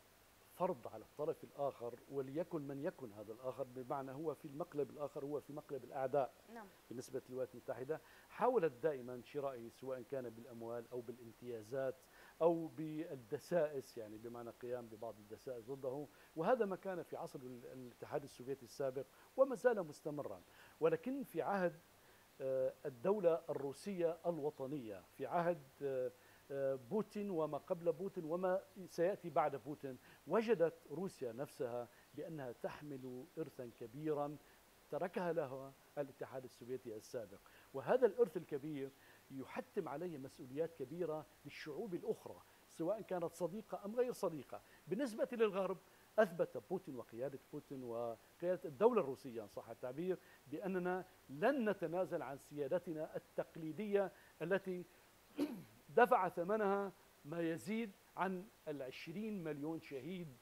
فرض على الطرف الآخر وليكن من يكن هذا الآخر بمعنى هو في المقلب الآخر هو في مقلب الأعداء نعم. بالنسبة للولايات المتحدة حاولت دائما شرائه سواء كان بالأموال أو بالامتيازات أو بالدسائس يعني بمعنى قيام ببعض الدسائس ضده. وهذا ما كان في عصر الاتحاد السوفيتي السابق وما زال مستمرا. ولكن في عهد آه، الدولة الروسية الوطنية في عهد آه، بوتين وما قبل بوتين وما سيأتي بعد بوتين وجدت روسيا نفسها بأنها تحمل ارثا كبيرا تركها لها الاتحاد السوفيتي السابق. وهذا الإرث الكبير يحتم عليه مسؤوليات كبيرة للشعوب الأخرى سواء كانت صديقة أم غير صديقة بالنسبة للغرب أثبت بوتين وقيادة بوتين وقيادة الدولة الروسية إن صح التعبير بأننا لن نتنازل عن سيادتنا التقليدية التي دفع ثمنها ما يزيد عن العشرين مليون شهيد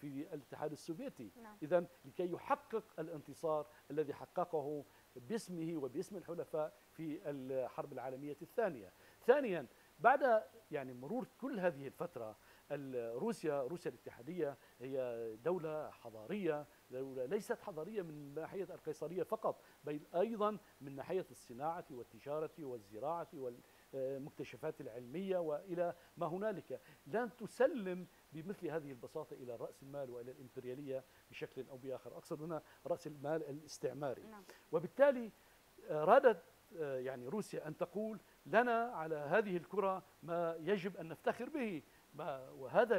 في الاتحاد السوفيتي نعم. إذا لكي يحقق الانتصار الذي حققه باسمه وباسم الحلفاء في الحرب العالمية الثانية. ثانيا بعد يعني مرور كل هذه الفترة روسيا روسيا الاتحادية هي دولة حضارية دولة ليست حضارية من ناحية القيصرية فقط بل أيضا من ناحية الصناعة والتجارة والزراعة وال المكتشفات العلمية وإلى ما هنالك. لن تسلم بمثل هذه البساطة إلى رأس المال وإلى الإمبريالية بشكل أو بآخر. أقصد هنا رأس المال الاستعماري. نعم. وبالتالي أرادت آه، يعني روسيا أن تقول لنا على هذه الكرة ما يجب أن نفتخر به. ما وهذا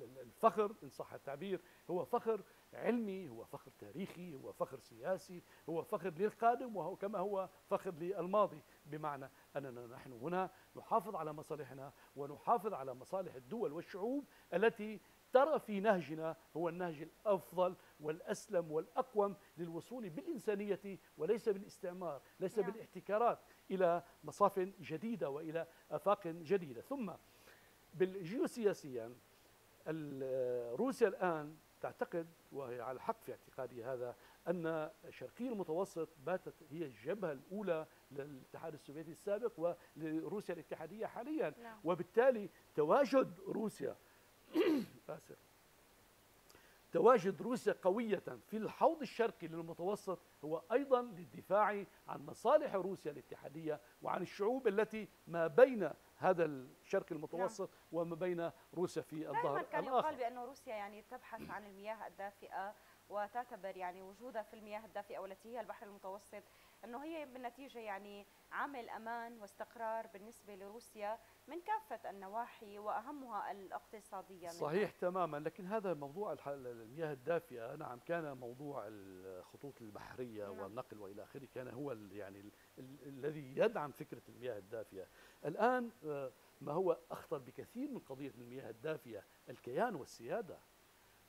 الفخر إن صح التعبير هو فخر علمي هو فخر تاريخي هو فخر سياسي هو فخر للقادم وهو كما هو فخر للماضي بمعنى أننا نحن هنا نحافظ على مصالحنا ونحافظ على مصالح الدول والشعوب التي ترى في نهجنا هو النهج الأفضل والأسلم والأقوم للوصول بالإنسانية وليس بالاستعمار ليس نعم. بالاحتكارات إلى مصاف جديدة وإلى آفاق جديدة ثم بالجيوسياسيا روسيا الآن تعتقد وهي على الحق في اعتقادي هذا أن شرقي المتوسط باتت هي الجبهة الأولى للاتحاد السوفيتي السابق ولروسيا الاتحادية حاليا نعم. وبالتالي تواجد روسيا آسف تواجد روسيا قوية في الحوض الشرقي للمتوسط هو أيضا للدفاع عن مصالح روسيا الاتحادية وعن الشعوب التي ما بين هذا الشرق المتوسط نعم. وما بين روسيا في الظهر كان يقال بأن روسيا يعني تبحث عن المياه الدافئة وتعتبر يعني وجودها في المياه الدافئة والتي هي البحر المتوسط أنه هي بالنتيجة يعني عامل أمان واستقرار بالنسبة لروسيا من كافة النواحي وأهمها الاقتصادية صحيح منها. تماما لكن هذا موضوع المياه الدافئة نعم كان موضوع الخطوط البحرية نعم. والنقل وإلى آخره كان هو يعني الذي يدعم فكرة المياه الدافئة الآن آه، ما هو أخطر بكثير من قضية المياه الدافئة الكيان والسيادة.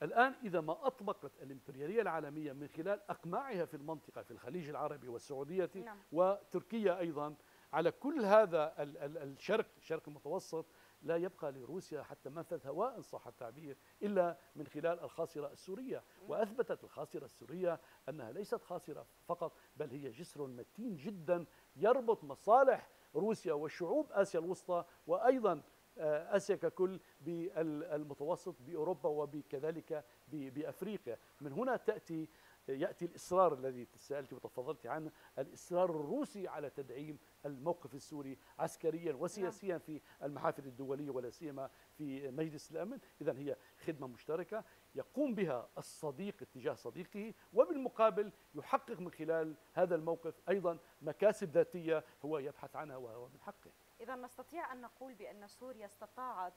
الآن إذا ما أطبقت الإمبريالية العالمية من خلال أقماعها في المنطقة في الخليج العربي والسعودية نعم. وتركيا أيضا على كل هذا الشرق الشرق المتوسط لا يبقى لروسيا حتى منفذ هواء إن صح التعبير إلا من خلال الخاصرة السورية. وأثبتت الخاصرة السورية أنها ليست خاصرة فقط بل هي جسر متين جدا يربط مصالح روسيا وشعوب آسيا الوسطى وأيضا آه، آسيا ككل بالمتوسط بأوروبا وكذلك بأفريقيا. من هنا تأتي يأتي الإصرار الذي سألت وتفضلت عنه الإصرار الروسي على تدعيم الموقف السوري عسكريا وسياسيا نعم. في المحافل الدولية ولا سيما في مجلس الأمن. اذا هي خدمة مشتركة. يقوم بها الصديق اتجاه صديقه وبالمقابل يحقق من خلال هذا الموقف أيضا مكاسب ذاتية هو يبحث عنها وهو من حقه. إذا نستطيع أن نقول بأن سوريا استطاعت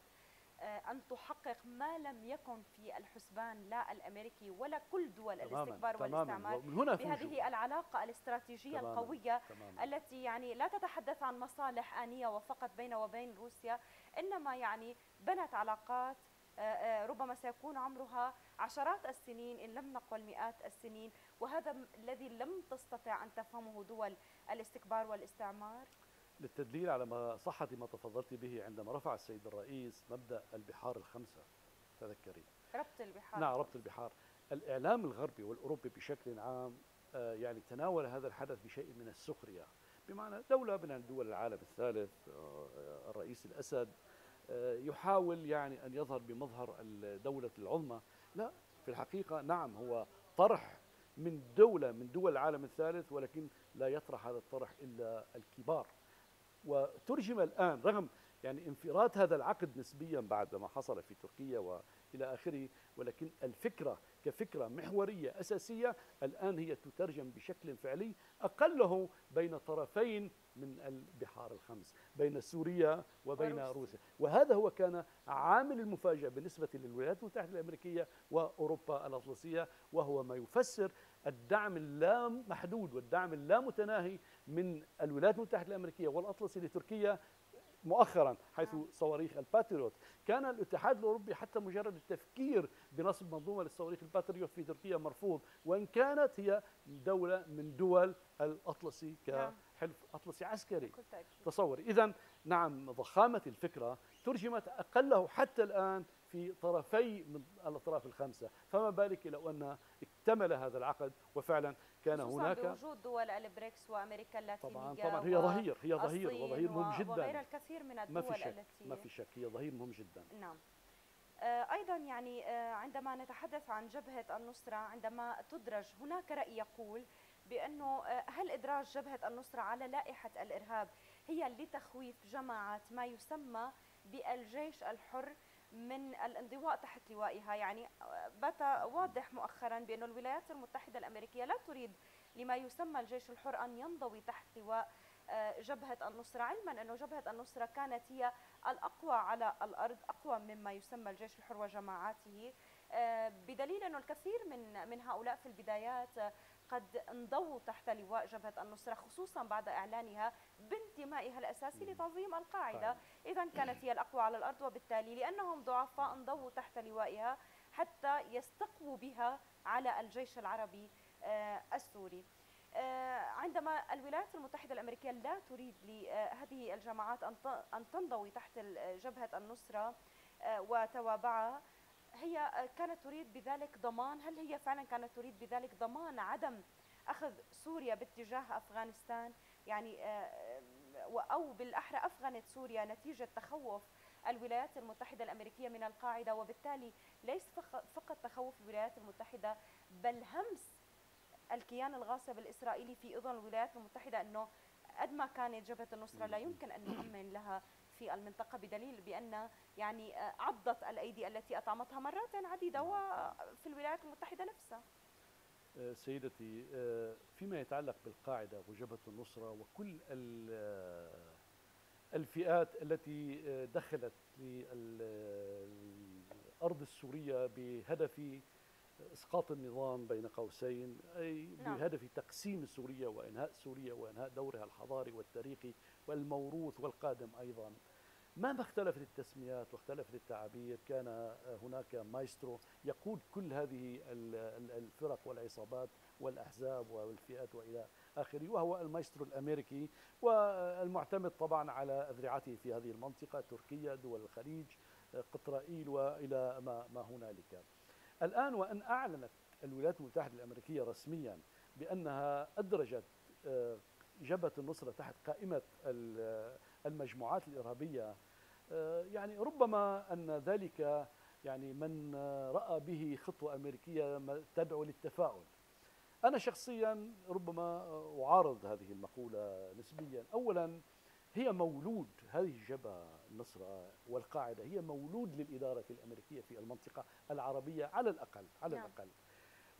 آه، أن تحقق ما لم يكن في الحسبان لا الأمريكي ولا كل دول تماماً الاستكبار والاستعمار من هنا بهذه العلاقة الاستراتيجية تماماً القوية تماماً. التي يعني لا تتحدث عن مصالح آنية وفقط بين وبين روسيا إنما يعني بنت علاقات ربما سيكون عمرها عشرات السنين إن لم نقل مئات السنين. وهذا الذي لم تستطع أن تفهمه دول الاستكبار والاستعمار؟ للتدليل على ما صحة ما تفضلت به عندما رفع السيد الرئيس مبدأ البحار الخمسة. تذكري ربط البحار. نعم ربط البحار. الإعلام الغربي والأوروبي بشكل عام آه، يعني تناول هذا الحدث بشيء من السخرية. بمعنى دولة من دول العالم الثالث آه، الرئيس الأسد آه، يحاول يعني أن يظهر بمظهر الدولة العظمى. لا في الحقيقة نعم هو طرح من دولة من دول العالم الثالث ولكن لا يطرح هذا الطرح إلا الكبار. وترجم الآن رغم يعني انفراد هذا العقد نسبيا بعد ما حصل في تركيا وإلى آخره ولكن الفكرة كفكرة محورية أساسية الآن هي تترجم بشكل فعلي أقله بين طرفين من البحار الخمس بين سوريا وبين وروسيا. روسيا وهذا هو كان عامل المفاجأة بالنسبة للولايات المتحدة الأمريكية وأوروبا الأطلسية وهو ما يفسر الدعم اللامحدود والدعم اللامتناهي من الولايات المتحدة الأمريكية والأطلسي لتركيا مؤخرا حيث نعم. صواريخ الباتريوت كان الاتحاد الأوروبي حتى مجرد التفكير بنصب منظومة للصواريخ الباتريوت في تركيا مرفوض وإن كانت هي دولة من دول الأطلسي نعم. كحلف أطلسي عسكري تصوري اذا نعم ضخامة الفكرة ترجمت أقله حتى الآن في طرفي من الأطراف الخمسة. فما بالك لو أن اكتمل هذا العقد وفعلا كان هناك بوجود دول البريكس وأمريكا اللاتينية طبعا طبعا. هي ظهير هي ظهير وظهير مهم جدا. وغير الكثير من ما الدول في شك التي ما في شك هي ظهير مهم جدا. نعم. آه، أيضا يعني آه، عندما نتحدث عن جبهة النصرة عندما تدرج هناك رأي يقول بأنه آه، هل إدراج جبهة النصرة على لائحة الإرهاب هي لتخويف جماعات ما يسمى بالجيش الحر من الانضواء تحت لوائها. يعني آه، بات واضح مؤخرا بأن الولايات المتحدة الأمريكية لا تريد لما يسمى الجيش الحر أن ينضوي تحت لواء آه، جبهة النصرة علما أن جبهة النصرة كانت هي الأقوى على الأرض أقوى مما يسمى الجيش الحر وجماعاته. آه، بدليل أنه الكثير من من هؤلاء في البدايات قد انضووا تحت لواء جبهة النصرة خصوصا بعد إعلانها بانتمائها الأساسي لتنظيم القاعدة. إذا كانت هي الأقوى على الأرض وبالتالي لأنهم ضعفاء انضووا تحت لوائها حتى يستقووا بها على الجيش العربي آه، السوري. آه، عندما الولايات المتحدة الأمريكية لا تريد لهذه الجماعات أن تنضوي تحت جبهة النصرة آه، وتوابعها هي آه، كانت تريد بذلك ضمان. هل هي فعلا كانت تريد بذلك ضمان عدم أخذ سوريا باتجاه أفغانستان؟ يعني آه، و- أو بالأحرى أفغنت سوريا نتيجة تخوف الولايات المتحدة الأمريكية من القاعدة وبالتالي ليس فق- فقط تخوف الولايات المتحدة بل همس الكيان الغاصب الإسرائيلي في أذن الولايات المتحدة أنه قد ما كانت جبهة النصرة لا يمكن أن نؤمن لها في المنطقة بدليل بأن يعني آه، عضت الأيدي التي أطعمتها مرات عديدة وفي الولايات المتحدة نفسها. آه، سيدتي آه، فيما يتعلق بالقاعدة وجبهة النصرة وكل ال- الفئات التي دخلت للأرض السورية بهدف إسقاط النظام بين قوسين أي نعم. بهدف تقسيم سوريا وإنهاء سوريا وإنهاء دورها الحضاري والتاريخي والموروث والقادم أيضا. مهما اختلفت التسميات واختلفت التعابير؟ كان هناك مايسترو يقود كل هذه ال- ال- الفرق والعصابات والأحزاب والفئات وإلى آخره وهو المايسترو الأمريكي والمعتمد طبعا على أذرعته في هذه المنطقة تركيا دول الخليج قطرائيل وإلى ما, ما هنالك. الآن وأن أعلنت الولايات المتحدة الأمريكية رسميا بأنها أدرجت آه، جبهة النصرة تحت قائمة ال- المجموعات الإرهابية. آه، يعني ربما أن ذلك يعني من رأى به خطوة أمريكية تدعو للتفاؤل. أنا شخصيا ربما أعارض هذه المقولة نسبيا. أولا هي مولود هذه الجبهة النصرة والقاعدة هي مولود للإدارة الأمريكية في المنطقة العربية على الأقل على نعم. الأقل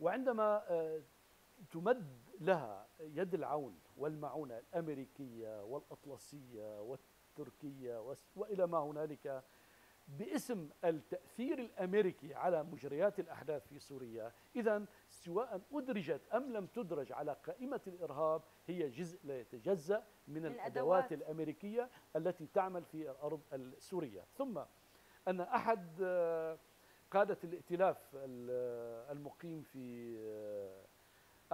وعندما آه، تمد لها يد العون والمعونة الأمريكية والأطلسية والتركية وإلى ما هنالك باسم التأثير الأمريكي على مجريات الأحداث في سوريا إذا سواء أدرجت أم لم تدرج على قائمة الإرهاب هي جزء لا يتجزأ من, الأدوات أدوات. الأمريكية التي تعمل في الأرض السورية ثم أن أحد آه، قادة الائتلاف ال- المقيم في آه،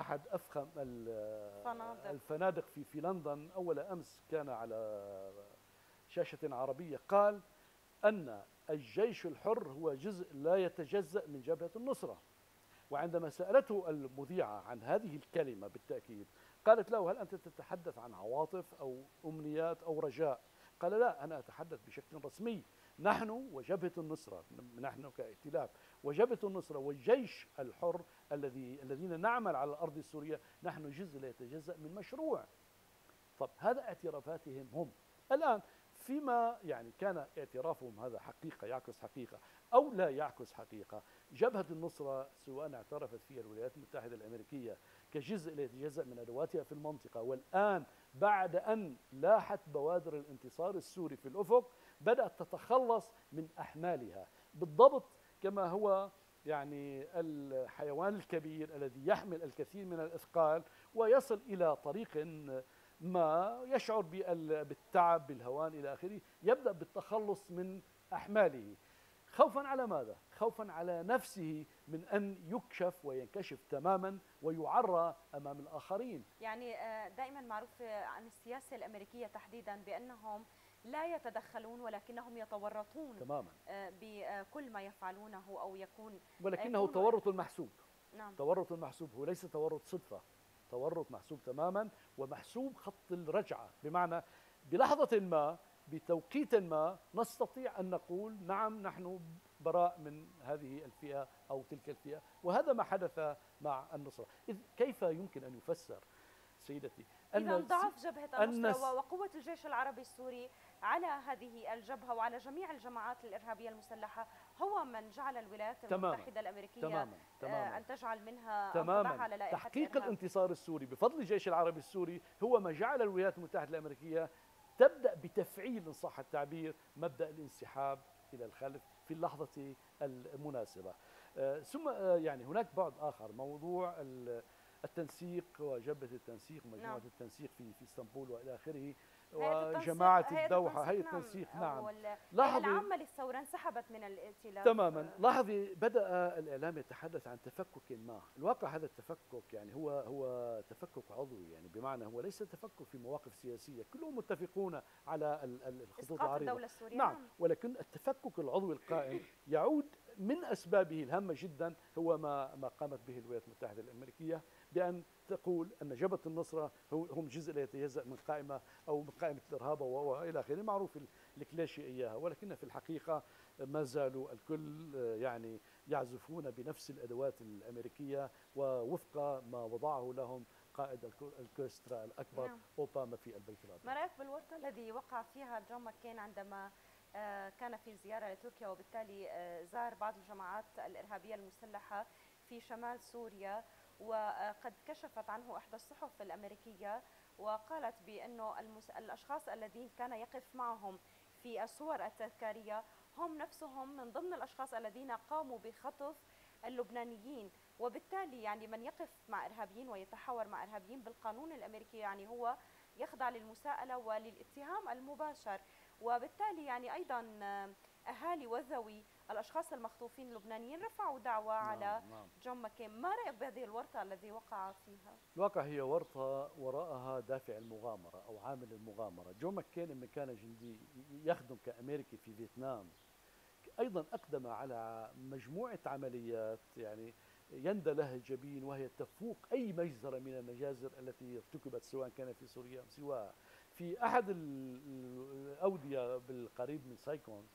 أحد أفخم ال- فنادق. الفنادق في في لندن أول أمس كان على شاشة عربية قال أن الجيش الحر هو جزء لا يتجزأ من جبهة النصرة. وعندما سألته المذيعة عن هذه الكلمة بالتأكيد قالت له هل أنت تتحدث عن عواطف أو أمنيات أو رجاء؟ قال لا أنا أتحدث بشكل رسمي. نحن وجبهة النصرة نحن كائتلاف وجبهة النصرة والجيش الحر الذي الذين نعمل على الأرض السورية نحن جزء لا يتجزأ من مشروع. طب هذا اعترافاتهم هم. الآن فيما يعني كان اعترافهم هذا حقيقة يعكس حقيقة أو لا يعكس حقيقة. جبهة النصرة سواء اعترفت فيها الولايات المتحدة الأمريكية كجزء لا يتجزأ من أدواتها في المنطقة والآن بعد أن لاحت بوادر الانتصار السوري في الأفق بدأت تتخلص من أحمالها. بالضبط كما هو يعني الحيوان الكبير الذي يحمل الكثير من الأثقال ويصل إلى طريق ما يشعر بال- بالتعب بالهوان إلى آخره يبدأ بالتخلص من أحماله. خوفا على ماذا؟ خوفا على نفسه من أن يكشف وينكشف تماما ويعرى أمام الآخرين. يعني آه، دائما معروف آه، عن السياسة الأمريكية تحديدا بأنهم لا يتدخلون ولكنهم يتورطون تماما. آه، بكل ما يفعلونه أو يكون ولكنه يكون- تورط المحسوب نعم. تورط المحسوب هو ليس تورط صدفة. تورط محسوب تماما ومحسوب خط الرجعة. بمعنى بلحظة ما بتوقيت ما نستطيع أن نقول نعم نحن براء من هذه الفئة أو تلك الفئة. وهذا ما حدث مع النصرة إذ كيف يمكن أن يفسر سيدتي إذا الس- ضعف جبهة أن النصرة وقوة الجيش العربي السوري على هذه الجبهة وعلى جميع الجماعات الإرهابية المسلحة هو من جعل الولايات تماماً. المتحدة الأمريكية تماما آه، تماما أن تجعل منها تماما على لائحة تحقيق الإرهاب. الانتصار السوري بفضل الجيش العربي السوري هو ما جعل الولايات المتحدة الأمريكية تبدأ بتفعيل إن صح التعبير مبدأ الانسحاب إلى الخلف في اللحظة المناسبة آه، ثم آه، يعني هناك بعد آخر موضوع ال- التنسيق وجبهة التنسيق ومجموعة نعم. التنسيق في في إسطنبول وإلى آخره هيئة الدوحة هيئة نعم، التنسيق نعم. وال- لاحظي- العامة للثورة انسحبت من الائتلاف. تماما. لاحظي بدأ الإعلام يتحدث عن تفكك ما. الواقع هذا التفكك يعني هو هو تفكك عضوي يعني بمعنى هو ليس تفكك في مواقف سياسية. كلهم متفقون على ال- ال- الخطوط العريضة. الدولة السورية نعم. ولكن التفكك العضوي القائم يعود من أسبابه الهامة جدا هو ما ما قامت به الولايات المتحدة الأمريكية. بأن تقول أن جبهة النصره هو- هم جزء لا يتجزأ من قائمة أو من قائمة الإرهاب و- وإلى آخره. معروف ال- الكلاشي إياها ولكن في الحقيقة ما زالوا الكل آه، يعني يعزفون بنفس الأدوات الأمريكية ووفق ما وضعه لهم قائد الكو- الكورسترا الأكبر نعم. أوباما في البيت الابيض ما رأيك بالورطة الذي وقع فيها جون ماكين عندما آه، كان في زيارة لتركيا وبالتالي آه، زار بعض الجماعات الإرهابية المسلحة في شمال سوريا؟ وقد كشفت عنه إحدى الصحف الأمريكية وقالت بانه المس... الأشخاص الذين كان يقف معهم في الصور التذكارية هم نفسهم من ضمن الأشخاص الذين قاموا بخطف اللبنانيين. وبالتالي يعني من يقف مع إرهابيين ويتحاور مع إرهابيين بالقانون الأمريكي يعني هو يخضع للمساءلة وللاتهام المباشر. وبالتالي يعني أيضا آه، أهالي وذوي الأشخاص المخطوفين اللبنانيين رفعوا دعوى على نعم. نعم. جون ماكين. ما رأيك بهذه الورطة الذي وقع فيها؟ الواقع هي ورطة وراءها دافع المغامرة أو عامل المغامرة. جون ماكين لما كان جندي يخدم كأمريكي في فيتنام أيضا أقدم على مجموعة عمليات يعني يندى لها الجبين وهي تفوق أي مجزرة من المجازر التي ارتكبت سواء كان في سوريا أو سواها في أحد ال- الأودية بالقريب من سايكون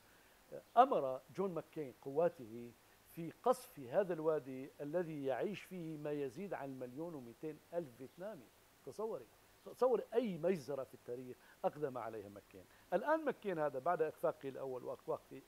أمر جون ماكين قواته في قصف هذا الوادي الذي يعيش فيه ما يزيد عن مليون ومئتين ألف فيتنامي. تصوري تصور أي مجزرة في التاريخ أقدم عليها مكين الآن مكين هذا بعد إخفاقه الأول وإخفاقه,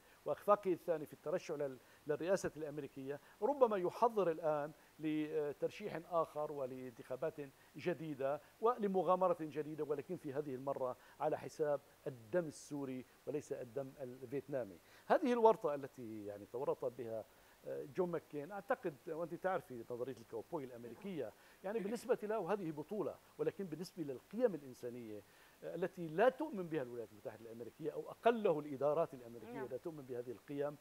الثاني في الترشح لل- للرئاسة الأمريكية ربما يحضر الآن لترشيح آخر ولانتخابات جديدة ولمغامرة جديدة ولكن في هذه المرة على حساب الدم السوري وليس الدم الفيتنامي هذه الورطة التي يعني تورط بها آه، جون ماكين أعتقد وأنت تعرفي نظرية الكاوبوي الأمريكية يعني بالنسبة له هذه بطولة ولكن بالنسبة للقيم الإنسانية آه، التي لا تؤمن بها الولايات المتحدة الأمريكية أو أقله الإدارات الأمريكية نعم. لا تؤمن بهذه القيم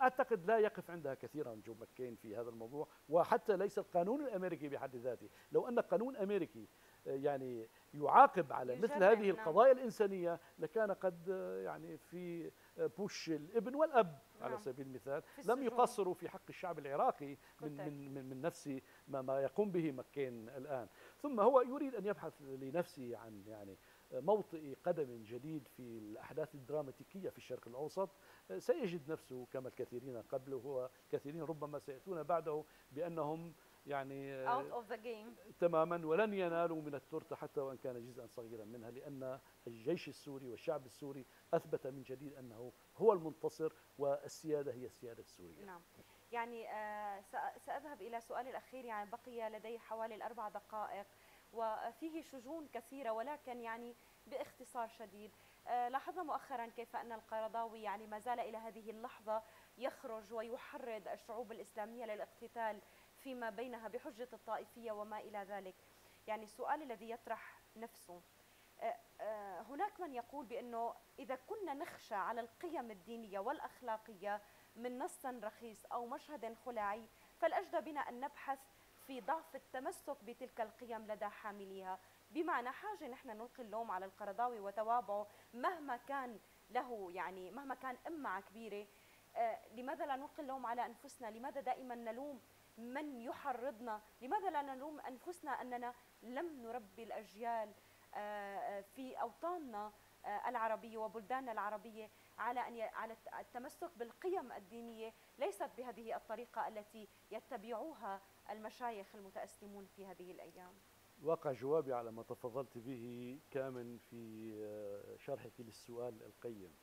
أعتقد لا يقف عندها كثيرا جون ماكين في هذا الموضوع وحتى ليس القانون الأمريكي بحد ذاته لو أن قانون أمريكي آه، يعني يعاقب على مثل هذه نعم. القضايا الإنسانية لكان قد آه، يعني في آه، بوش الإبن والأب على نعم. سبيل المثال لم. يقصروا في حق الشعب العراقي من من من, من نفس ما, ما يقوم به مكين الآن ثم هو يريد أن يبحث لنفسه عن يعني موطئ قدم جديد في الأحداث الدراماتيكية في الشرق الأوسط. سيجد نفسه كما الكثيرين قبله وكثيرين ربما سيأتون بعده بأنهم يعني out of the game. تماما ولن ينالوا من التورتة حتى وإن كان جزءا صغيرا منها لأن الجيش السوري والشعب السوري أثبت من جديد أنه هو المنتصر والسيادة هي السيادة السورية. نعم. يعني آه، سأذهب إلى سؤالي الأخير. يعني بقي لدي حوالي الأربع دقائق. وفيه شجون كثيرة ولكن يعني باختصار شديد آه، لاحظنا مؤخرا كيف أن القرضاوي يعني ما زال إلى هذه اللحظة يخرج ويحرض الشعوب الإسلامية للاقتتال فيما بينها بحجة الطائفية وما إلى ذلك. يعني السؤال الذي يطرح نفسه آه، آه، هناك من يقول بأنه إذا كنا نخشى على القيم الدينية والأخلاقية من نص رخيص أو مشهد خلاعي فالأجدى بنا أن نبحث في ضعف التمسك بتلك القيم لدى حامليها. بمعنى حاجة نحن نلقي اللوم على القرضاوي وتوابعه مهما كان له يعني مهما كان إمعة كبيرة. آه، لماذا لا نلقي اللوم على أنفسنا؟ لماذا دائما نلوم من يحرضنا؟ لماذا لا نلوم أنفسنا أننا لم نربي الأجيال آه، آه، في أوطاننا العربية وبلداننا العربية على أن. على الت- التمسك بالقيم الدينية؟ ليست بهذه الطريقة التي يتبعوها المشايخ المتأسلمون في هذه الأيام واقع جوابي على ما تفضلت به كامن في آه، شرحك للسؤال القيم.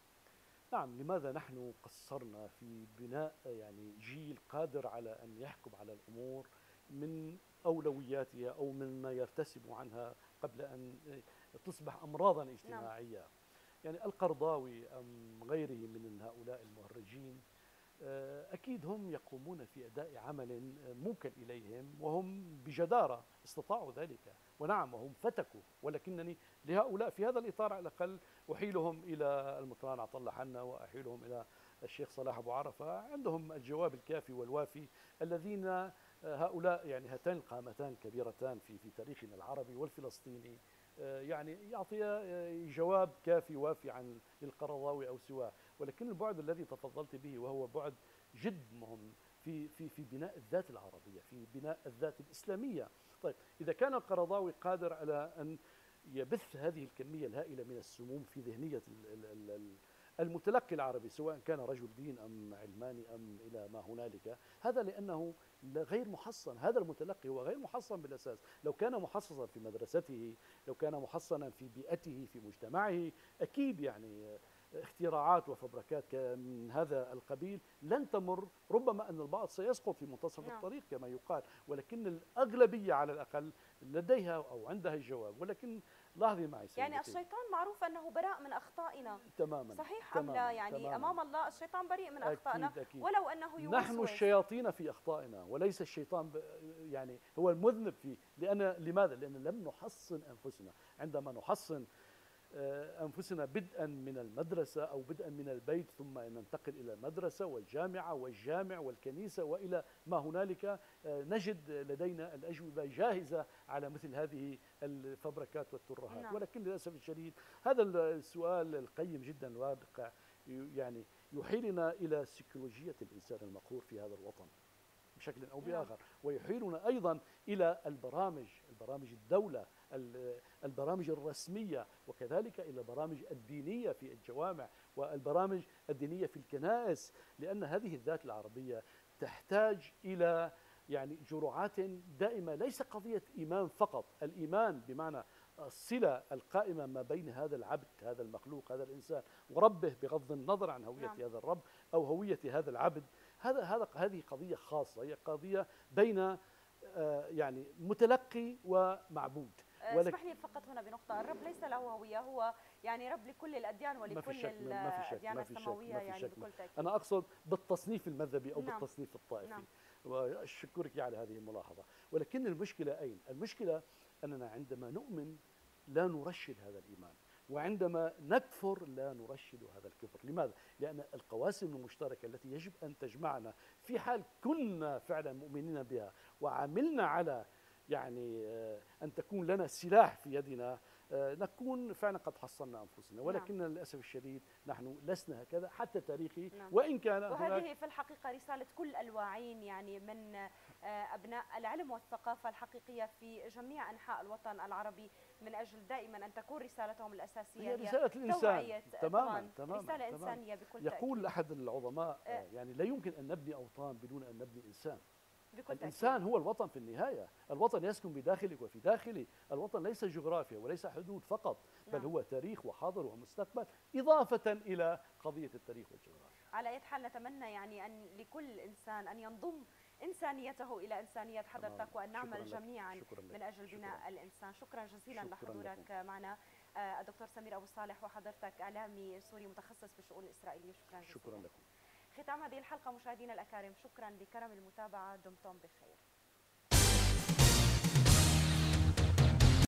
نعم لماذا نحن قصرنا في بناء يعني جيل قادر على أن يحكم على الأمور من أولوياتها أو مما يرتسم عنها قبل أن آه، تصبح امراضا اجتماعية. يعني القرضاوي أم غيره من هؤلاء المهرجين آه، أكيد هم يقومون في أداء عمل موكل إليهم وهم بجدارة استطاعوا ذلك. ونعم وهم فتكوا ولكنني لهؤلاء في هذا الإطار على الأقل أحيلهم إلى المطران عطله حنا وأحيلهم إلى الشيخ صلاح أبو عرفة. عندهم الجواب الكافي والوافي الذين آه، هؤلاء يعني هاتان القامتان كبيرتان في في تاريخنا العربي والفلسطيني يعني يعطي آه، جواب كافي وافي عن للقرضاوي أو سواه. ولكن البعد الذي تفضلت به وهو بعد جد مهم في في في بناء الذات العربية في بناء الذات الإسلامية. طيب إذا كان القرضاوي قادر على أن يبث هذه الكمية الهائلة من السموم في ذهنية المتلقي العربي سواء كان رجل دين أم علماني أم إلى ما هنالك هذا لأنه لا- غير محصن هذا المتلقي هو غير محصن بالأساس لو كان محصصا في مدرسته لو كان محصنا في بيئته في مجتمعه أكيد يعني اختراعات وفبركات من هذا القبيل لن تمر ربما أن البعض سيسقط في منتصف نعم. الطريق كما يقال ولكن الأغلبية على الأقل لديها أو عندها الجواب ولكن لاحظي معي يعني سيدتي. الشيطان معروف أنه براء من أخطائنا تماما صحيح أم لا تماماً، يعني تماماً. أمام الله الشيطان بريء من أكيد، أخطائنا أكيد. ولو أنه يوسوس نحن الشياطين في أخطائنا وليس الشيطان ب- يعني هو المذنب فيه لأن لماذا؟ لأن لم نحصن أنفسنا عندما نحصن آه، أنفسنا بدءا من المدرسة أو بدءا من البيت ثم ننتقل إلى المدرسة والجامعة والجامع والكنيسة وإلى ما هنالك آه، نجد لدينا الأجوبة جاهزة على مثل هذه الفبركات والترهات نعم. ولكن للأسف الشديد هذا السؤال القيم جدا الواقع يعني يحيلنا إلى سيكولوجية الإنسان المقهور في هذا الوطن بشكل أو نعم. باخر ويحيلنا أيضا إلى البرامج البرامج الدولة ال- البرامج الرسمية وكذلك إلى البرامج الدينية في الجوامع والبرامج الدينية في الكنائس لأن هذه الذات العربية تحتاج إلى يعني جرعات دائمة ليس قضية إيمان فقط. الإيمان بمعنى الصلة القائمة ما بين هذا العبد هذا المخلوق هذا الإنسان وربه بغض النظر عن هوية نعم. هذا الرب أو هوية هذا العبد. هذا هذا هذه قضية خاصة هي قضية بين آه، يعني متلقي ومعبود. اسمح لي فقط هنا بنقطة. الرب ليس له هوية هو يعني رب لكل الأديان ولكل شك ما في شك الأديان ما في شك السماوية يعني بكل تأكيد. أنا أقصد بالتصنيف المذهبي أو نعم. بالتصنيف الطائفي. نعم. وأشكرك على هذه الملاحظة. ولكن المشكلة أين؟ المشكلة أننا عندما نؤمن لا نرشد هذا الإيمان وعندما نكفر لا نرشد هذا الكفر. لماذا؟ لأن القواسم المشتركة التي يجب أن تجمعنا في حال كنا فعلا مؤمنين بها وعملنا على يعني آه، أن تكون لنا سلاح في يدنا آه، نكون فعلا قد حصلنا أنفسنا. ولكن نعم. للأسف الشديد نحن لسنا هكذا حتى تاريخي. نعم. وإن كان وهذه في الحقيقة رسالة كل الواعين يعني من آه، أبناء العلم والثقافة الحقيقية في جميع أنحاء الوطن العربي من أجل دائما أن تكون رسالتهم الأساسية هي رسالة الإنسان. تماما تماما رسالة تمام إنسانية بكل يقول أحد العظماء يعني لا يمكن أن نبني أوطان بدون أن نبني إنسان الإنسان هو الوطن في النهاية. الوطن يسكن بداخلك وفي داخلي الوطن ليس جغرافيا وليس حدود فقط بل نعم. هو تاريخ وحاضر ومستقبل إضافة إلى قضية التاريخ والجغرافيا. على أي حال نتمنى يعني أن لكل إنسان أن ينضم إنسانيته إلى إنسانية حضرتك وأن نعمل جميعا من أجل بناء شكرا. الإنسان. شكرا جزيلا شكرا لحضورك لكم. معنا. آه، الدكتور سمير أبو صالح وحضرتك إعلامي سوري متخصص في الشؤون الإسرائيلية. شكرا جزيلا. شكرا لكم. ختام هذه الحلقة مشاهدينا الأكارم شكرا لكرم المتابعة دمتم بخير.